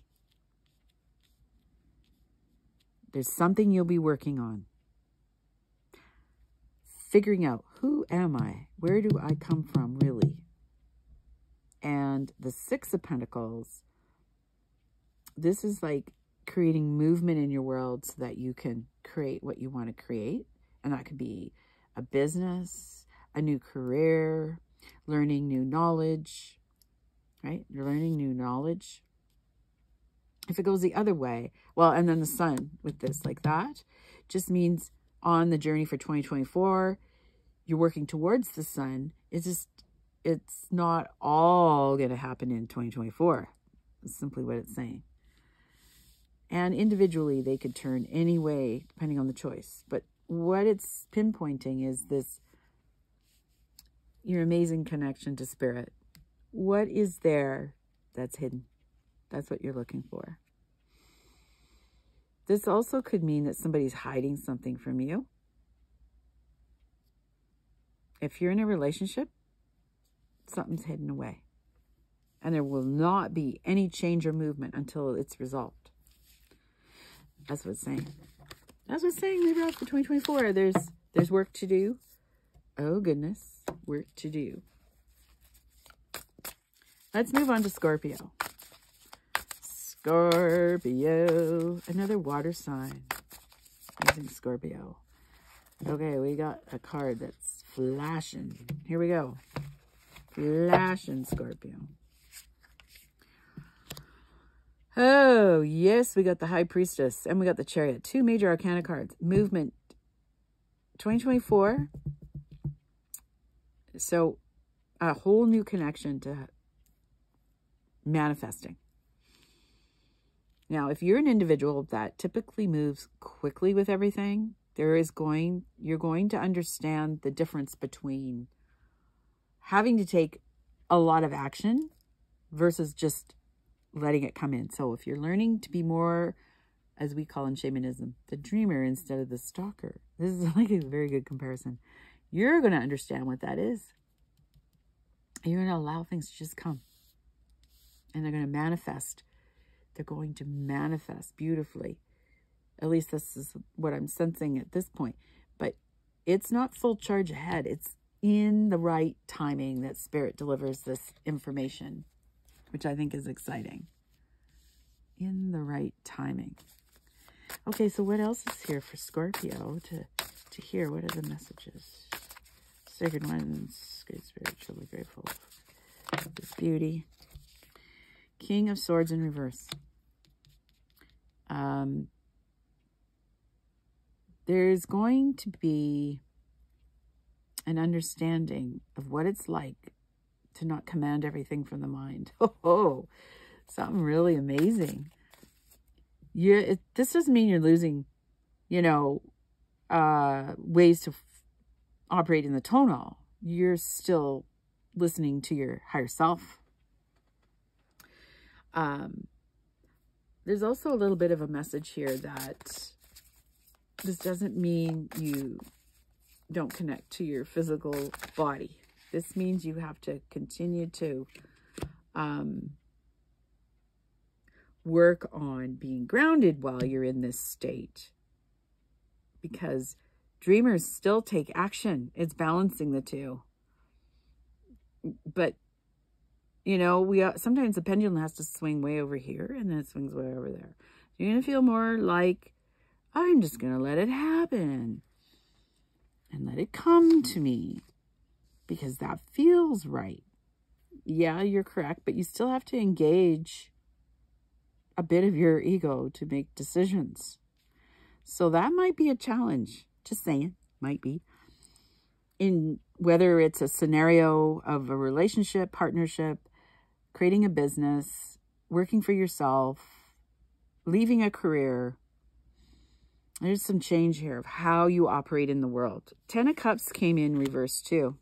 There's something you'll be working on. Figuring out, who am I? Where do I come from, really? And the Six of Pentacles, this is like creating movement in your world so that you can create what you want to create. And that could be a business, a new career, learning new knowledge, right? You're learning new knowledge. If it goes the other way, well, and then the sun with this like that, just means on the journey for 2024, you're working towards the sun. It's just, it's not all going to happen in 2024. That's simply what it's saying. And individually, they could turn any way, depending on the choice. But what it's pinpointing is this, your amazing connection to spirit what is there that's hidden? That's what you're looking for. This also could mean that somebody's hiding something from you. If you're in a relationship, something's hidden away. And there will not be any change or movement until it's resolved. That's what it's saying. That's what it's saying, Libra, for 2024. There's, there's work to do. Oh, goodness. Work to do. Let's move on to Scorpio. Scorpio. Another water sign. Using Scorpio. Okay, we got a card that's flashing. Here we go. Flashing Scorpio. Oh, yes, we got the High Priestess and we got the Chariot. Two major Arcana cards. Movement 2024. So, a whole new connection to manifesting. Now, if you're an individual that typically moves quickly with everything, there is going, you're going to understand the difference between having to take a lot of action versus just letting it come in. So if you're learning to be more, as we call in shamanism, the dreamer instead of the stalker, this is like a very good comparison. You're going to understand what that is. you're going to allow things to just come. And they're going to manifest. They're going to manifest beautifully. At least this is what I'm sensing at this point. But it's not full charge ahead. It's in the right timing that Spirit delivers this information, which I think is exciting. In the right timing. Okay, so what else is here for Scorpio to, to hear? What are the messages? Sacred ones, great spirit, truly grateful this beauty. King of Swords in reverse. Um, there's going to be an understanding of what it's like to not command everything from the mind. Oh, something really amazing. You, it, this doesn't mean you're losing, you know, uh, ways to operate in the tonal. You're still listening to your higher self. Um, there's also a little bit of a message here that this doesn't mean you don't connect to your physical body. This means you have to continue to um, work on being grounded while you're in this state. Because dreamers still take action. It's balancing the two. But, you know, we uh, sometimes the pendulum has to swing way over here and then it swings way over there. You're going to feel more like, I'm just going to let it happen and let it come to me because that feels right. Yeah, you're correct, but you still have to engage a bit of your ego to make decisions. So that might be a challenge. Just saying, might be. In whether it's a scenario of a relationship, partnership, creating a business, working for yourself, leaving a career, there's some change here of how you operate in the world. Ten of Cups came in reverse too.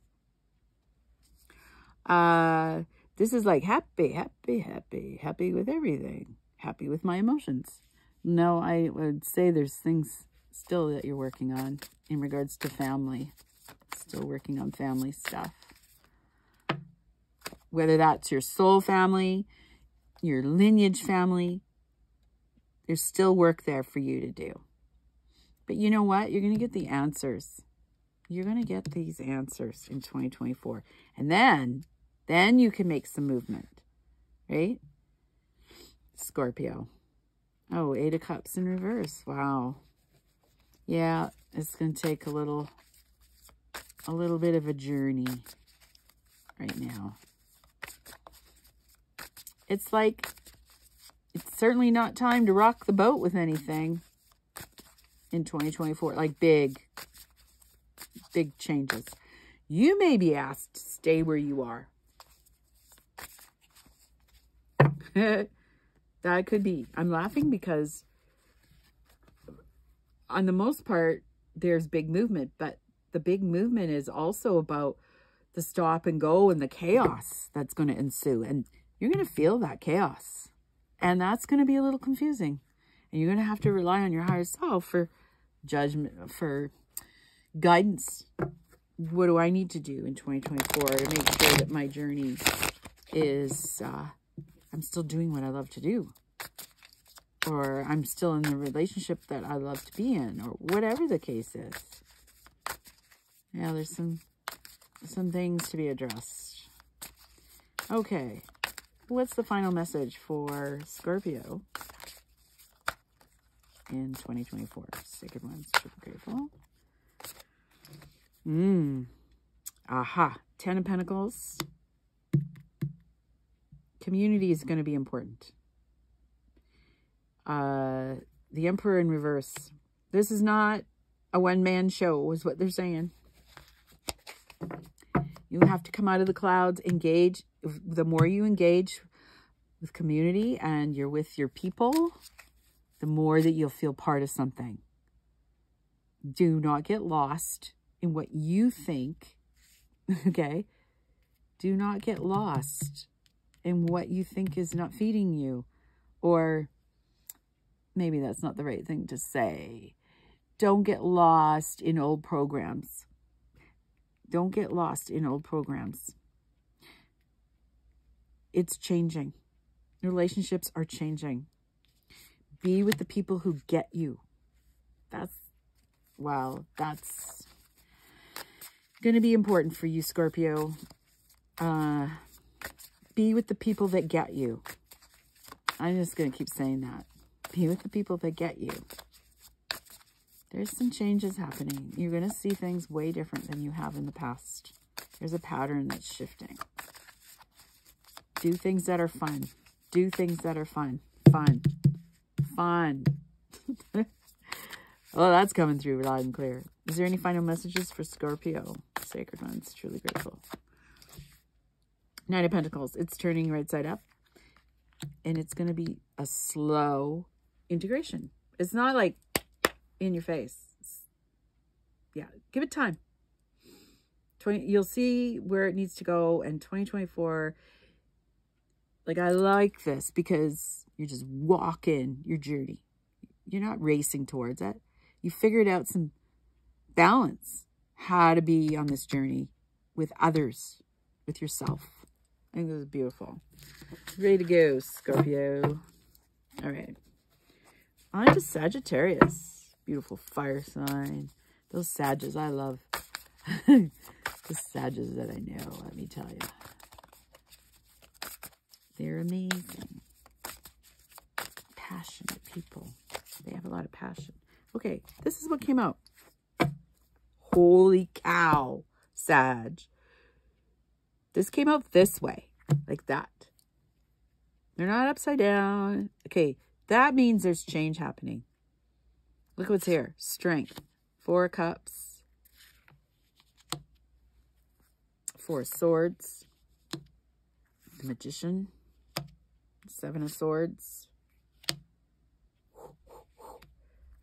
Uh, this is like happy, happy, happy, happy with everything. Happy with my emotions. No, I would say there's things still that you're working on in regards to family. Still working on family stuff. Whether that's your soul family, your lineage family, there's still work there for you to do. But you know what? You're going to get the answers. You're going to get these answers in 2024. And then, then you can make some movement, right? Scorpio. Oh, Eight of Cups in reverse. Wow. Yeah, it's going to take a little, a little bit of a journey right now. It's like, it's certainly not time to rock the boat with anything in 2024, like big, big changes. You may be asked to stay where you are. that could be. I'm laughing because on the most part, there's big movement, but the big movement is also about the stop and go and the chaos that's going to ensue. And you're going to feel that chaos. And that's going to be a little confusing. And you're going to have to rely on your higher self for judgment, for guidance. What do I need to do in 2024 to make sure that my journey is, uh, I'm still doing what I love to do? Or I'm still in the relationship that I love to be in, or whatever the case is. Yeah, there's some, some things to be addressed. Okay, what's the final message for Scorpio? in 2024. Sacred ones, super grateful. Mmm. Aha. Ten of Pentacles. Community is going to be important. Uh, the Emperor in reverse. This is not a one-man show, is what they're saying. You have to come out of the clouds, engage. The more you engage with community and you're with your people, the more that you'll feel part of something. Do not get lost in what you think, okay? Do not get lost in what you think is not feeding you. Or maybe that's not the right thing to say. Don't get lost in old programs. Don't get lost in old programs. It's changing. Relationships are changing. Be with the people who get you. That's, wow, that's going to be important for you, Scorpio. Uh, be with the people that get you. I'm just going to keep saying that. Be with the people that get you. There's some changes happening. You're going to see things way different than you have in the past. There's a pattern that's shifting. Do things that are fun. Do things that are fun. Fun. Fun. oh, that's coming through loud and clear. Is there any final messages for Scorpio? Sacred ones. Truly grateful. Nine of Pentacles. It's turning right side up. And it's going to be a slow integration. It's not like in your face. yeah, give it time. 20, you'll see where it needs to go. And 2024, like I like this because you're just walking your journey. You're not racing towards it. You figured out some balance, how to be on this journey with others, with yourself. I think this is beautiful. Ready to go, Scorpio. All right. On to Sagittarius. Beautiful fire sign. Those Sages, I love. the Sages that I know, let me tell you. They're amazing. Passionate people. They have a lot of passion. Okay, this is what came out. Holy cow, Sag. This came out this way, like that. They're not upside down. Okay, that means there's change happening. Look what's here. Strength. Four cups. Four swords. The magician. Seven of swords.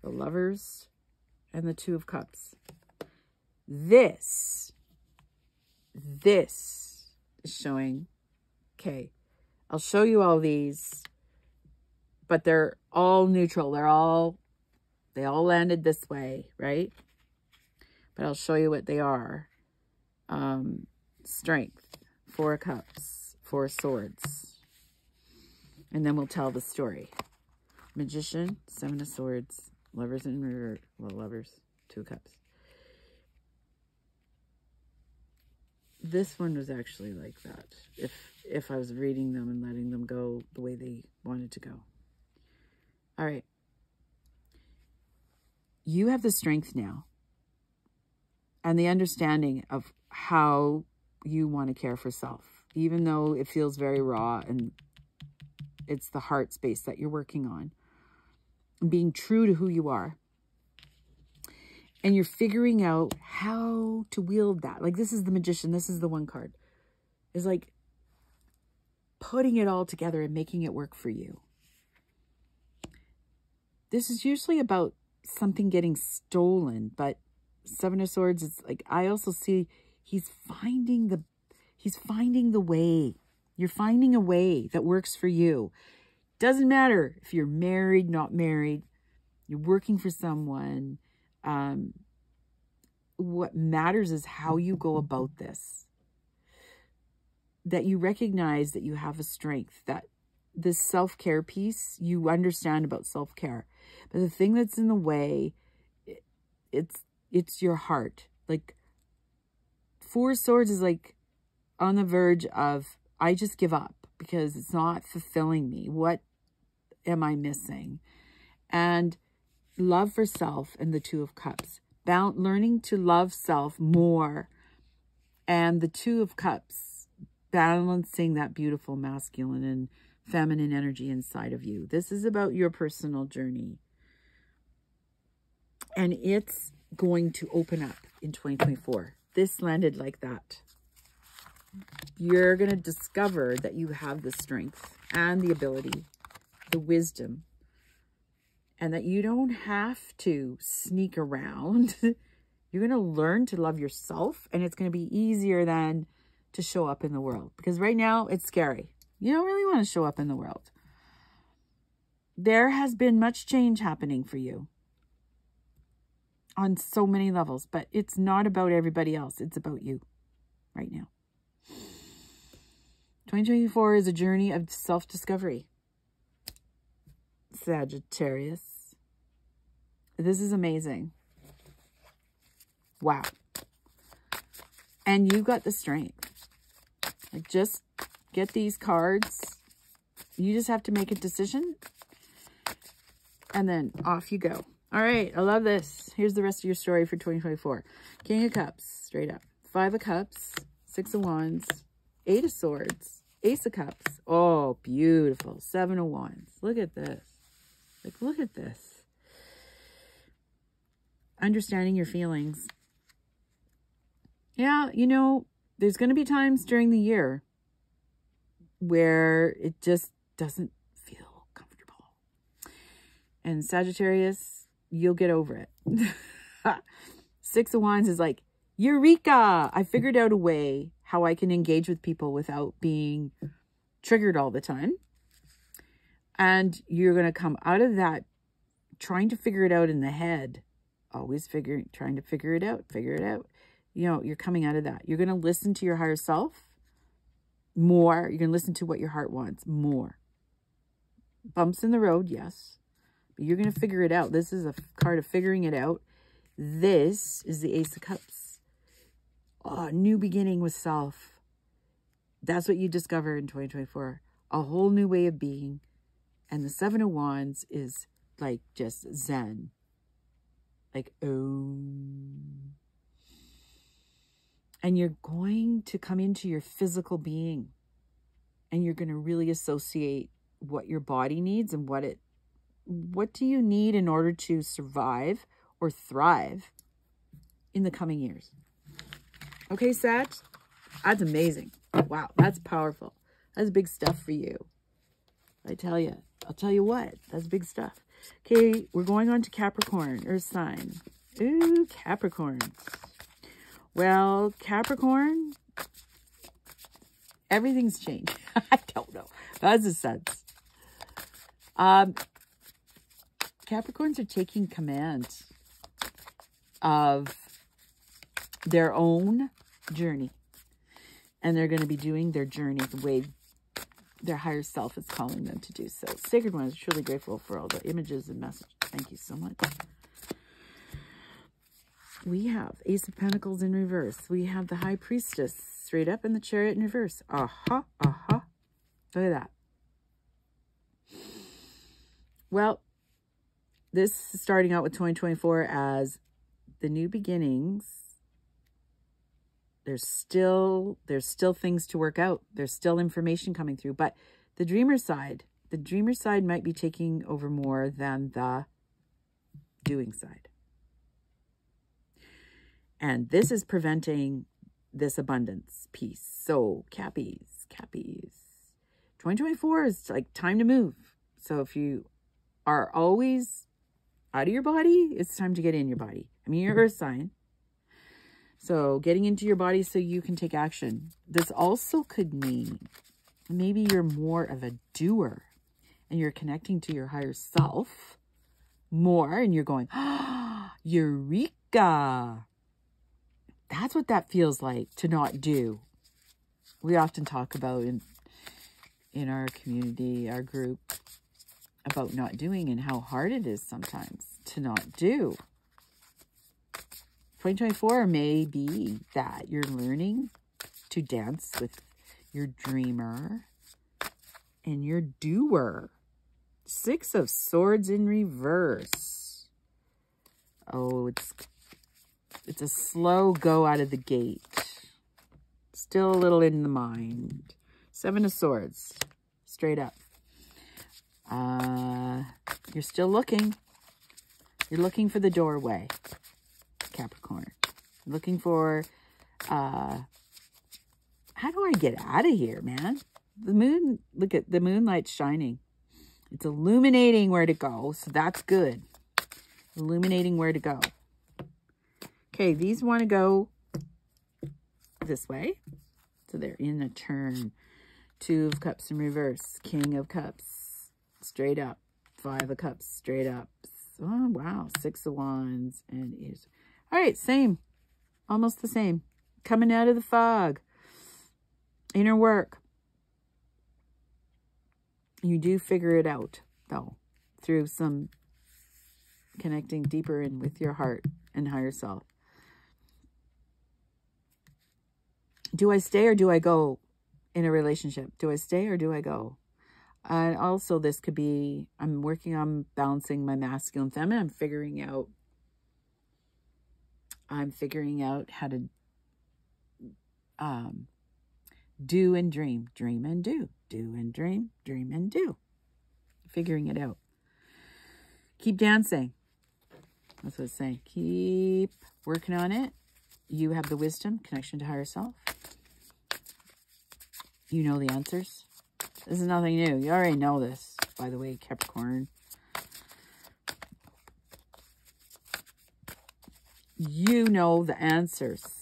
The lovers. And the two of cups. This. This is showing. Okay. I'll show you all these but they're all neutral. They're all, they all landed this way, right? But I'll show you what they are. Um, strength, four cups, four swords. And then we'll tell the story. Magician, seven of swords, lovers in reverse, well, lovers, two cups. This one was actually like that. If if I was reading them and letting them go the way they wanted to go. All right. You have the strength now and the understanding of how you want to care for self, even though it feels very raw and it's the heart space that you're working on. Being true to who you are. And you're figuring out how to wield that. Like this is the magician. This is the one card. Is like putting it all together and making it work for you this is usually about something getting stolen, but Seven of Swords, it's like, I also see he's finding the, he's finding the way. You're finding a way that works for you. Doesn't matter if you're married, not married, you're working for someone. Um, what matters is how you go about this. That you recognize that you have a strength, that this self-care piece, you understand about self-care. But the thing that's in the way, it's it's your heart. Like Four Swords is like on the verge of I just give up because it's not fulfilling me. What am I missing? And love for self and the Two of Cups. Bound, learning to love self more and the Two of Cups, balancing that beautiful masculine and feminine energy inside of you. This is about your personal journey. And it's going to open up in 2024. This landed like that. You're going to discover that you have the strength and the ability, the wisdom, and that you don't have to sneak around. You're going to learn to love yourself, and it's going to be easier than to show up in the world. Because right now, it's scary. You don't really want to show up in the world. There has been much change happening for you on so many levels, but it's not about everybody else. It's about you right now. 2024 is a journey of self-discovery. Sagittarius. This is amazing. Wow. And you've got the strength. Like just get these cards. You just have to make a decision. And then off you go. All right. I love this. Here's the rest of your story for 2024. King of Cups. Straight up. Five of Cups. Six of Wands. Eight of Swords. Ace of Cups. Oh, beautiful. Seven of Wands. Look at this. Like, look at this. Understanding your feelings. Yeah, you know, there's going to be times during the year where it just doesn't feel comfortable. And Sagittarius, you'll get over it. Six of Wands is like, Eureka! I figured out a way how I can engage with people without being triggered all the time. And you're going to come out of that trying to figure it out in the head. Always figuring, trying to figure it out, figure it out. You know, you're coming out of that. You're going to listen to your higher self more. You're going to listen to what your heart wants more. Bumps in the road, yes. But you're going to figure it out. This is a card of figuring it out. This is the Ace of Cups. Oh, new beginning with self. That's what you discover in 2024. A whole new way of being and the Seven of Wands is like just Zen. Like, oh. And you're going to come into your physical being. And you're going to really associate what your body needs and what it what do you need in order to survive or thrive in the coming years. Okay, Sag? That's amazing. Wow, that's powerful. That's big stuff for you. I tell you. I'll tell you what, that's big stuff. Okay, we're going on to Capricorn, Earth sign. Ooh, Capricorn. Well, Capricorn, everything's changed. I don't know. That's a sense. Um, Capricorns are taking command of their own journey. And they're going to be doing their journey the way their higher self is calling them to do so. Sacred One is truly grateful for all the images and messages. Thank you so much. We have Ace of Pentacles in reverse. We have the High Priestess straight up and the Chariot in reverse. Uh-huh, uh-huh. Look at that. Well, this is starting out with 2024 as the new beginnings there's still there's still things to work out. There's still information coming through, but the dreamer side, the dreamer side might be taking over more than the doing side. And this is preventing this abundance piece. So cappies, cappies. 2024 is like time to move. So if you are always out of your body, it's time to get in your body. I mean, your earth mm-hmm. sign. So getting into your body so you can take action. This also could mean maybe you're more of a doer and you're connecting to your higher self more and you're going, oh, Eureka! That's what that feels like to not do. We often talk about in, in our community, our group, about not doing and how hard it is sometimes to not do. 2024 may be that you're learning to dance with your dreamer and your doer. Six of Swords in reverse. Oh, it's it's a slow go out of the gate. Still a little in the mind. Seven of Swords. Straight up. Uh, you're still looking. You're looking for the doorway. Capricorn. Looking for, uh, how do I get out of here, man? The moon, look at the moonlight's shining. It's illuminating where to go, so that's good. Illuminating where to go. Okay, these want to go this way. So they're in a turn. Two of Cups in reverse. King of Cups. Straight up. Five of Cups. Straight up. Oh, wow. Six of Wands. And is all right, same. Almost the same. Coming out of the fog. Inner work. You do figure it out, though, through some connecting deeper in with your heart and higher self. Do I stay or do I go in a relationship? Do I stay or do I go? And also this could be, I'm working on balancing my masculine feminine. I'm figuring out, I'm figuring out how to um, do and dream, dream and do, do and dream, dream and do. Figuring it out. Keep dancing. That's what it's saying. Keep working on it. You have the wisdom, connection to higher self. You know the answers. This is nothing new. You already know this, by the way, Capricorn. You know the answers.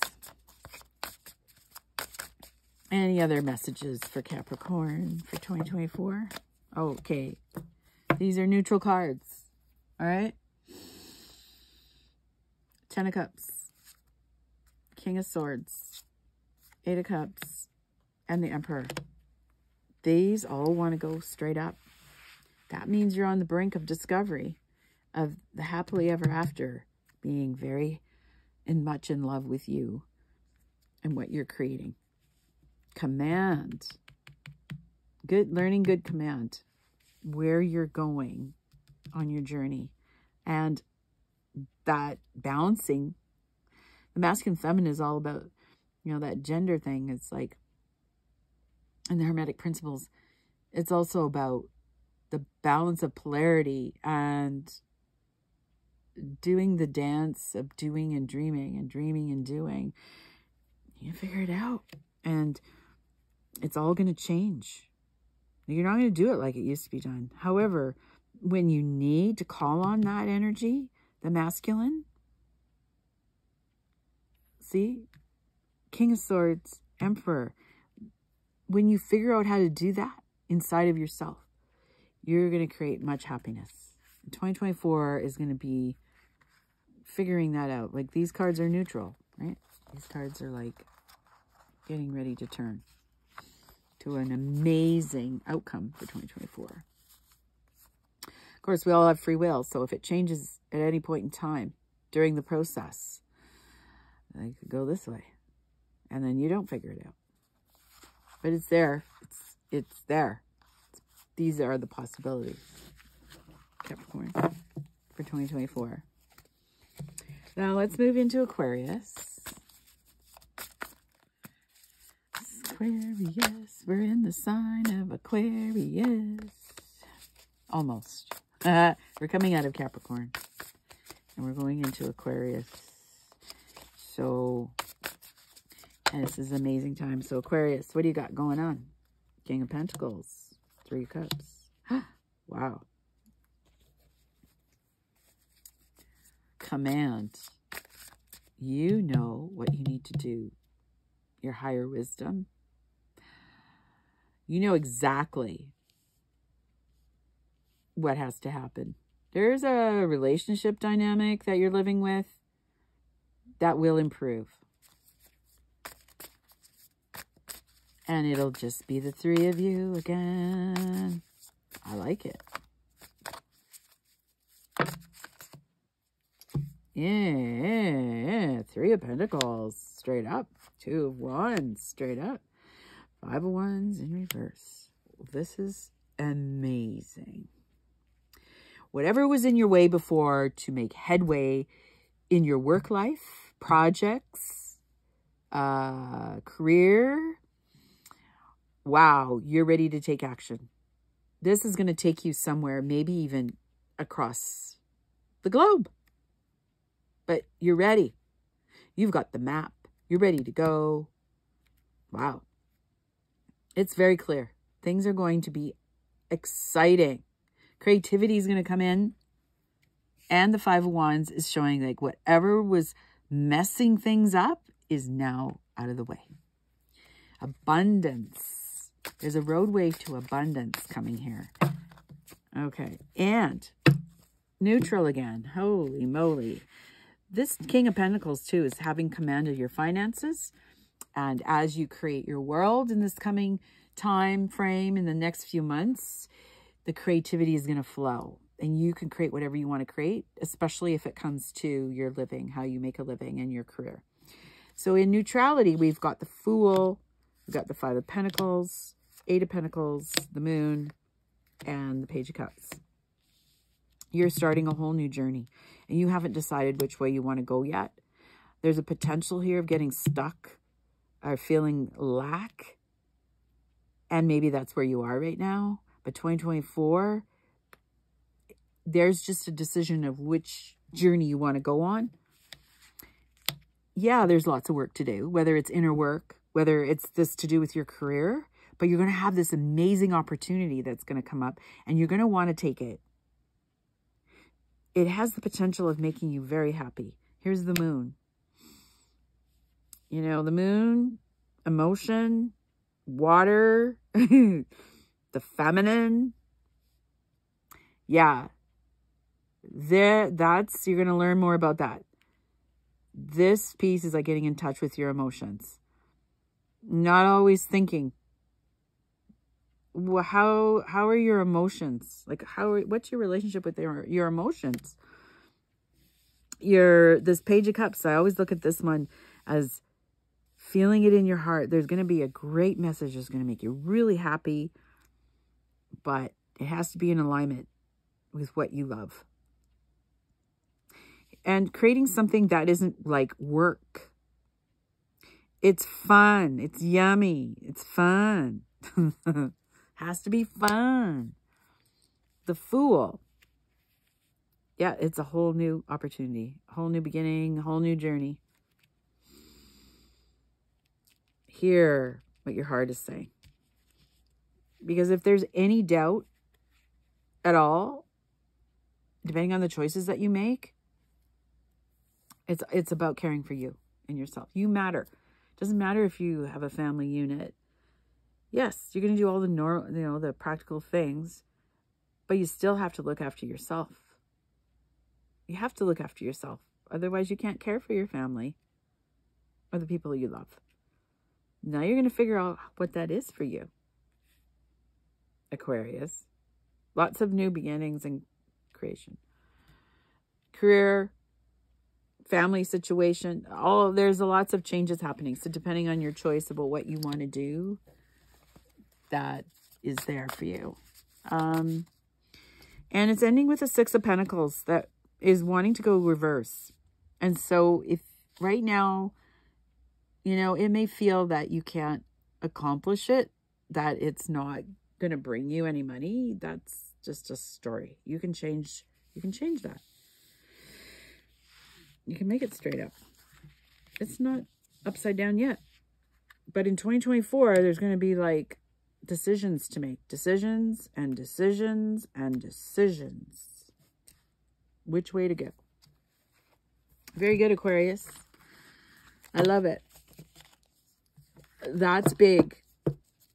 Any other messages for Capricorn for 2024? Okay. These are neutral cards. All right. Ten of Cups. King of Swords. Eight of Cups. And the Emperor. These all want to go straight up. That means you're on the brink of discovery of the happily ever after being very and much in love with you and what you're creating. Command. Good learning good command. Where you're going on your journey. And that balancing. The masculine feminine is all about, you know, that gender thing. It's like and the Hermetic principles, it's also about the balance of polarity and doing the dance of doing and dreaming and dreaming and doing. You figure it out. And it's all going to change. You're not going to do it like it used to be done. However, when you need to call on that energy, the masculine, see, King of Swords, Emperor, when you figure out how to do that inside of yourself, you're going to create much happiness. 2024 is going to be figuring that out. Like these cards are neutral, right? These cards are like getting ready to turn to an amazing outcome for 2024. Of course, we all have free will. So if it changes at any point in time during the process, they could go this way. And then you don't figure it out. But it's there. It's, it's there. These are the possibilities. Capricorn for 2024. Now let's move into Aquarius. Aquarius. We're in the sign of Aquarius. Almost. Uh, we're coming out of Capricorn. And we're going into Aquarius. So this is an amazing time. So Aquarius, what do you got going on? King of Pentacles, Three Cups. wow. Command. You know what you need to do. Your higher wisdom. You know exactly what has to happen. There's a relationship dynamic that you're living with that will improve. And it'll just be the three of you again. I like it. Yeah, three of pentacles straight up. Two of wands straight up. Five of wands in reverse. This is amazing. Whatever was in your way before to make headway in your work life, projects, uh, career, wow, you're ready to take action. This is going to take you somewhere, maybe even across the globe. But you're ready. You've got the map. You're ready to go. Wow. It's very clear. Things are going to be exciting. Creativity is going to come in. And the Five of Wands is showing like whatever was messing things up is now out of the way. Abundance there's a roadway to abundance coming here. Okay. And neutral again. Holy moly. This King of Pentacles, too, is having command of your finances. And as you create your world in this coming time frame in the next few months, the creativity is going to flow and you can create whatever you want to create, especially if it comes to your living, how you make a living and your career. So in neutrality, we've got the Fool, we've got the Five of Pentacles, Eight of Pentacles, the Moon, and the Page of Cups. You're starting a whole new journey, and you haven't decided which way you want to go yet. There's a potential here of getting stuck or feeling lack, and maybe that's where you are right now. But 2024, there's just a decision of which journey you want to go on. Yeah, there's lots of work to do, whether it's inner work, whether it's this to do with your career, but you're going to have this amazing opportunity that's going to come up and you're going to want to take it. It has the potential of making you very happy. Here's the moon. You know, the moon, emotion, water, the feminine. Yeah. There, that's, you're going to learn more about that. This piece is like getting in touch with your emotions. Not always thinking. How, how are your emotions? Like, how, are, what's your relationship with your, your emotions? Your, this page of cups, I always look at this one as feeling it in your heart. There's going to be a great message that's going to make you really happy, but it has to be in alignment with what you love. And creating something that isn't like work. It's fun. It's yummy. It's fun. has to be fun. The Fool. Yeah, it's a whole new opportunity, whole new beginning, a whole new journey hear what your heart is saying. Because if there's any doubt at all, depending on the choices that you make, it's it's about caring for you and yourself. You matter. It doesn't matter if you have a family unit. Yes, you're going to do all the normal, you know, the practical things, but you still have to look after yourself. You have to look after yourself. Otherwise, you can't care for your family or the people you love. Now you're going to figure out what that is for you. Aquarius. Lots of new beginnings and creation. Career, family situation, all there's a lots of changes happening. So depending on your choice about what you want to do, that is there for you. Um, and it's ending with a Six of Pentacles that is wanting to go reverse. And so if right now you know, it may feel that you can't accomplish it, that it's not going to bring you any money. That's just a story. You can change, you can change that. You can make it straight up. It's not upside down yet. But in 2024, there's going to be like decisions to make. Decisions and decisions and decisions. Which way to go. Very good, Aquarius. I love it that's big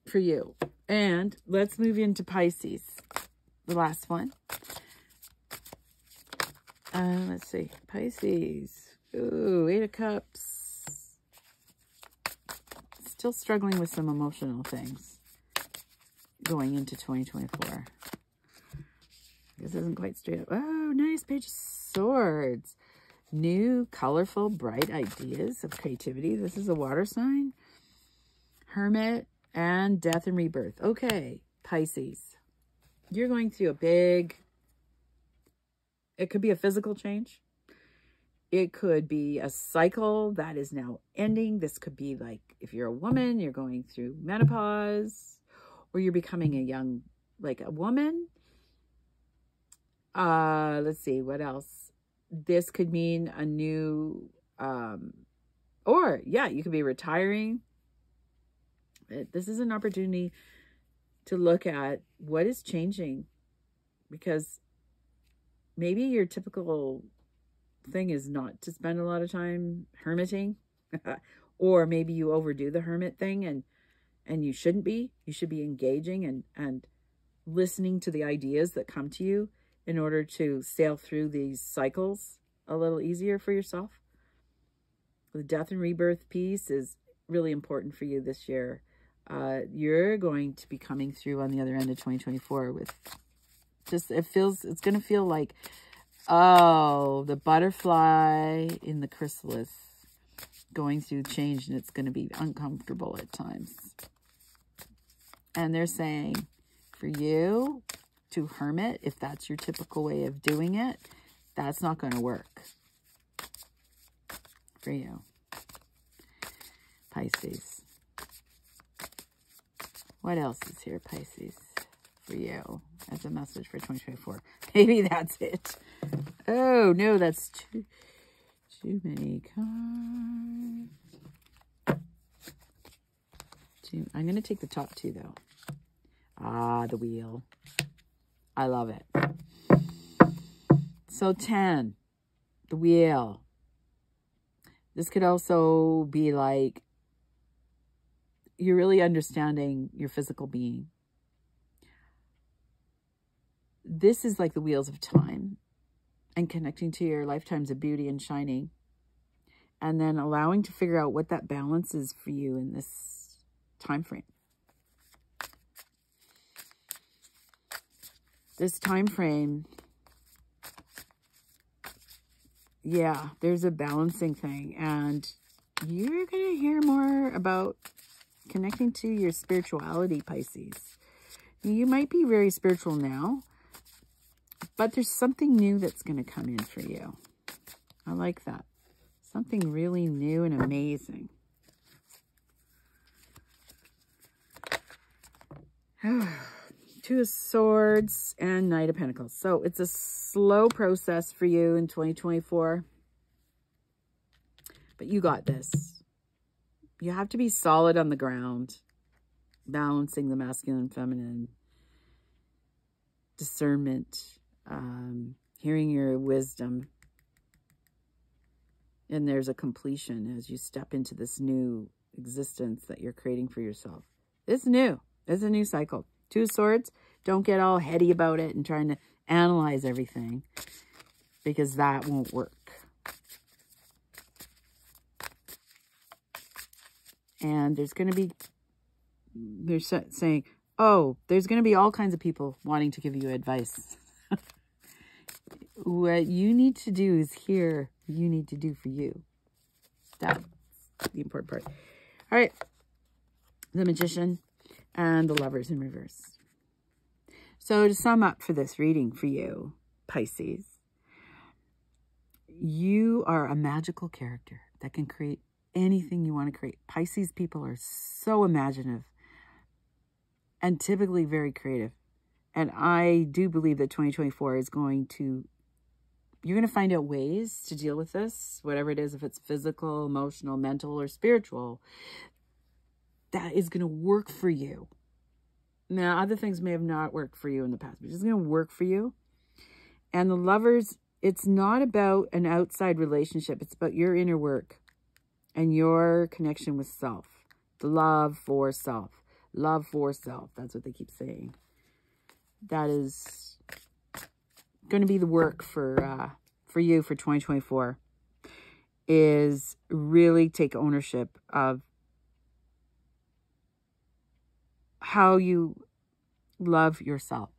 for you. And let's move into Pisces, the last one. Uh, let's see, Pisces. Ooh, Eight of Cups. Still struggling with some emotional things going into 2024. This isn't quite straight up. Oh, nice Page of Swords. New, colorful, bright ideas of creativity. This is a water sign. Hermit, and Death and Rebirth. Okay, Pisces. You're going through a big, it could be a physical change. It could be a cycle that is now ending. This could be like if you're a woman, you're going through menopause or you're becoming a young, like a woman. Uh, let's see, what else? This could mean a new, um, or yeah, you could be retiring this is an opportunity to look at what is changing because maybe your typical thing is not to spend a lot of time hermiting or maybe you overdo the hermit thing and and you shouldn't be. You should be engaging and and listening to the ideas that come to you in order to sail through these cycles a little easier for yourself. The death and rebirth piece is really important for you this year. Uh, you're going to be coming through on the other end of 2024 with Just, it feels, it's going to feel like, oh, the butterfly in the chrysalis going through change and it's going to be uncomfortable at times. And they're saying for you to hermit, if that's your typical way of doing it, that's not going to work for you. Pisces. What else is here, Pisces, for you as a message for 2024? Maybe that's it. Oh, no, that's too, too many cards. Too, I'm going to take the top two, though. Ah, the wheel. I love it. So 10, the wheel. This could also be like you're really understanding your physical being. This is like the wheels of time and connecting to your lifetimes of beauty and shining. And then allowing to figure out what that balance is for you in this time frame. This time frame yeah, there's a balancing thing. And you're going to hear more about connecting to your spirituality, Pisces. You might be very spiritual now, but there's something new that's going to come in for you. I like that. Something really new and amazing. Two of Swords and Knight of Pentacles. So it's a slow process for you in 2024. But you got this. You have to be solid on the ground, balancing the masculine feminine, discernment, um, hearing your wisdom. And there's a completion as you step into this new existence that you're creating for yourself. It's new. It's a new cycle. Two Swords, don't get all heady about it and trying to analyze everything because that won't work. And there's going to be, they're saying, oh, there's going to be all kinds of people wanting to give you advice. what you need to do is hear you need to do for you. That's the important part. All right. The Magician and the lovers in reverse. So to sum up for this reading for you, Pisces, you are a magical character that can create anything you want to create. Pisces people are so imaginative and typically very creative. And I do believe that 2024 is going to, you're going to find out ways to deal with this, whatever it is, if it's physical, emotional, mental, or spiritual, that is going to work for you. Now, other things may have not worked for you in the past, but it's going to work for you. And the lovers, it's not about an outside relationship. It's about your inner work and your connection with self. The love for self. Love for self. That's what they keep saying. That is going to be the work for uh, for you for 2024 is really take ownership of how you love yourself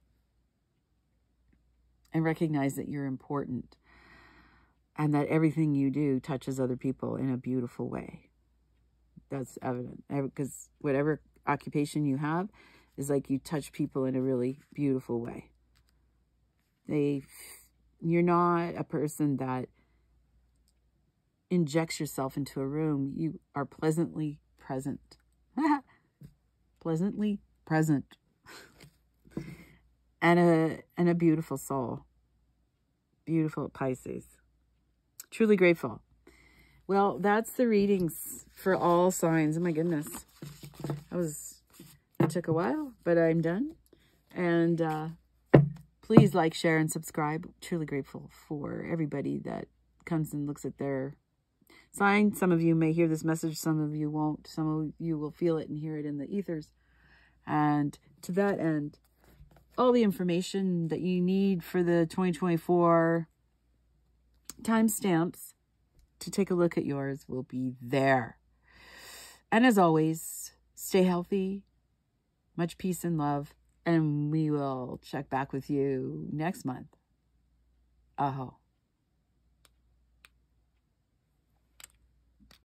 and recognize that you're important and that everything you do touches other people in a beautiful way. That's evident because whatever occupation you have is like you touch people in a really beautiful way. They, you're not a person that injects yourself into a room. You are pleasantly present. pleasantly present. and a and a beautiful soul. Beautiful Pisces. Truly grateful. Well, that's the readings for all signs. Oh my goodness. That was it took a while, but I'm done. And uh please like, share, and subscribe. Truly grateful for everybody that comes and looks at their sign. Some of you may hear this message, some of you won't. Some of you will feel it and hear it in the ethers. And to that end, all the information that you need for the 2024 timestamps to take a look at yours will be there. And as always, stay healthy, much peace and love, And we will check back with you next month. Aho.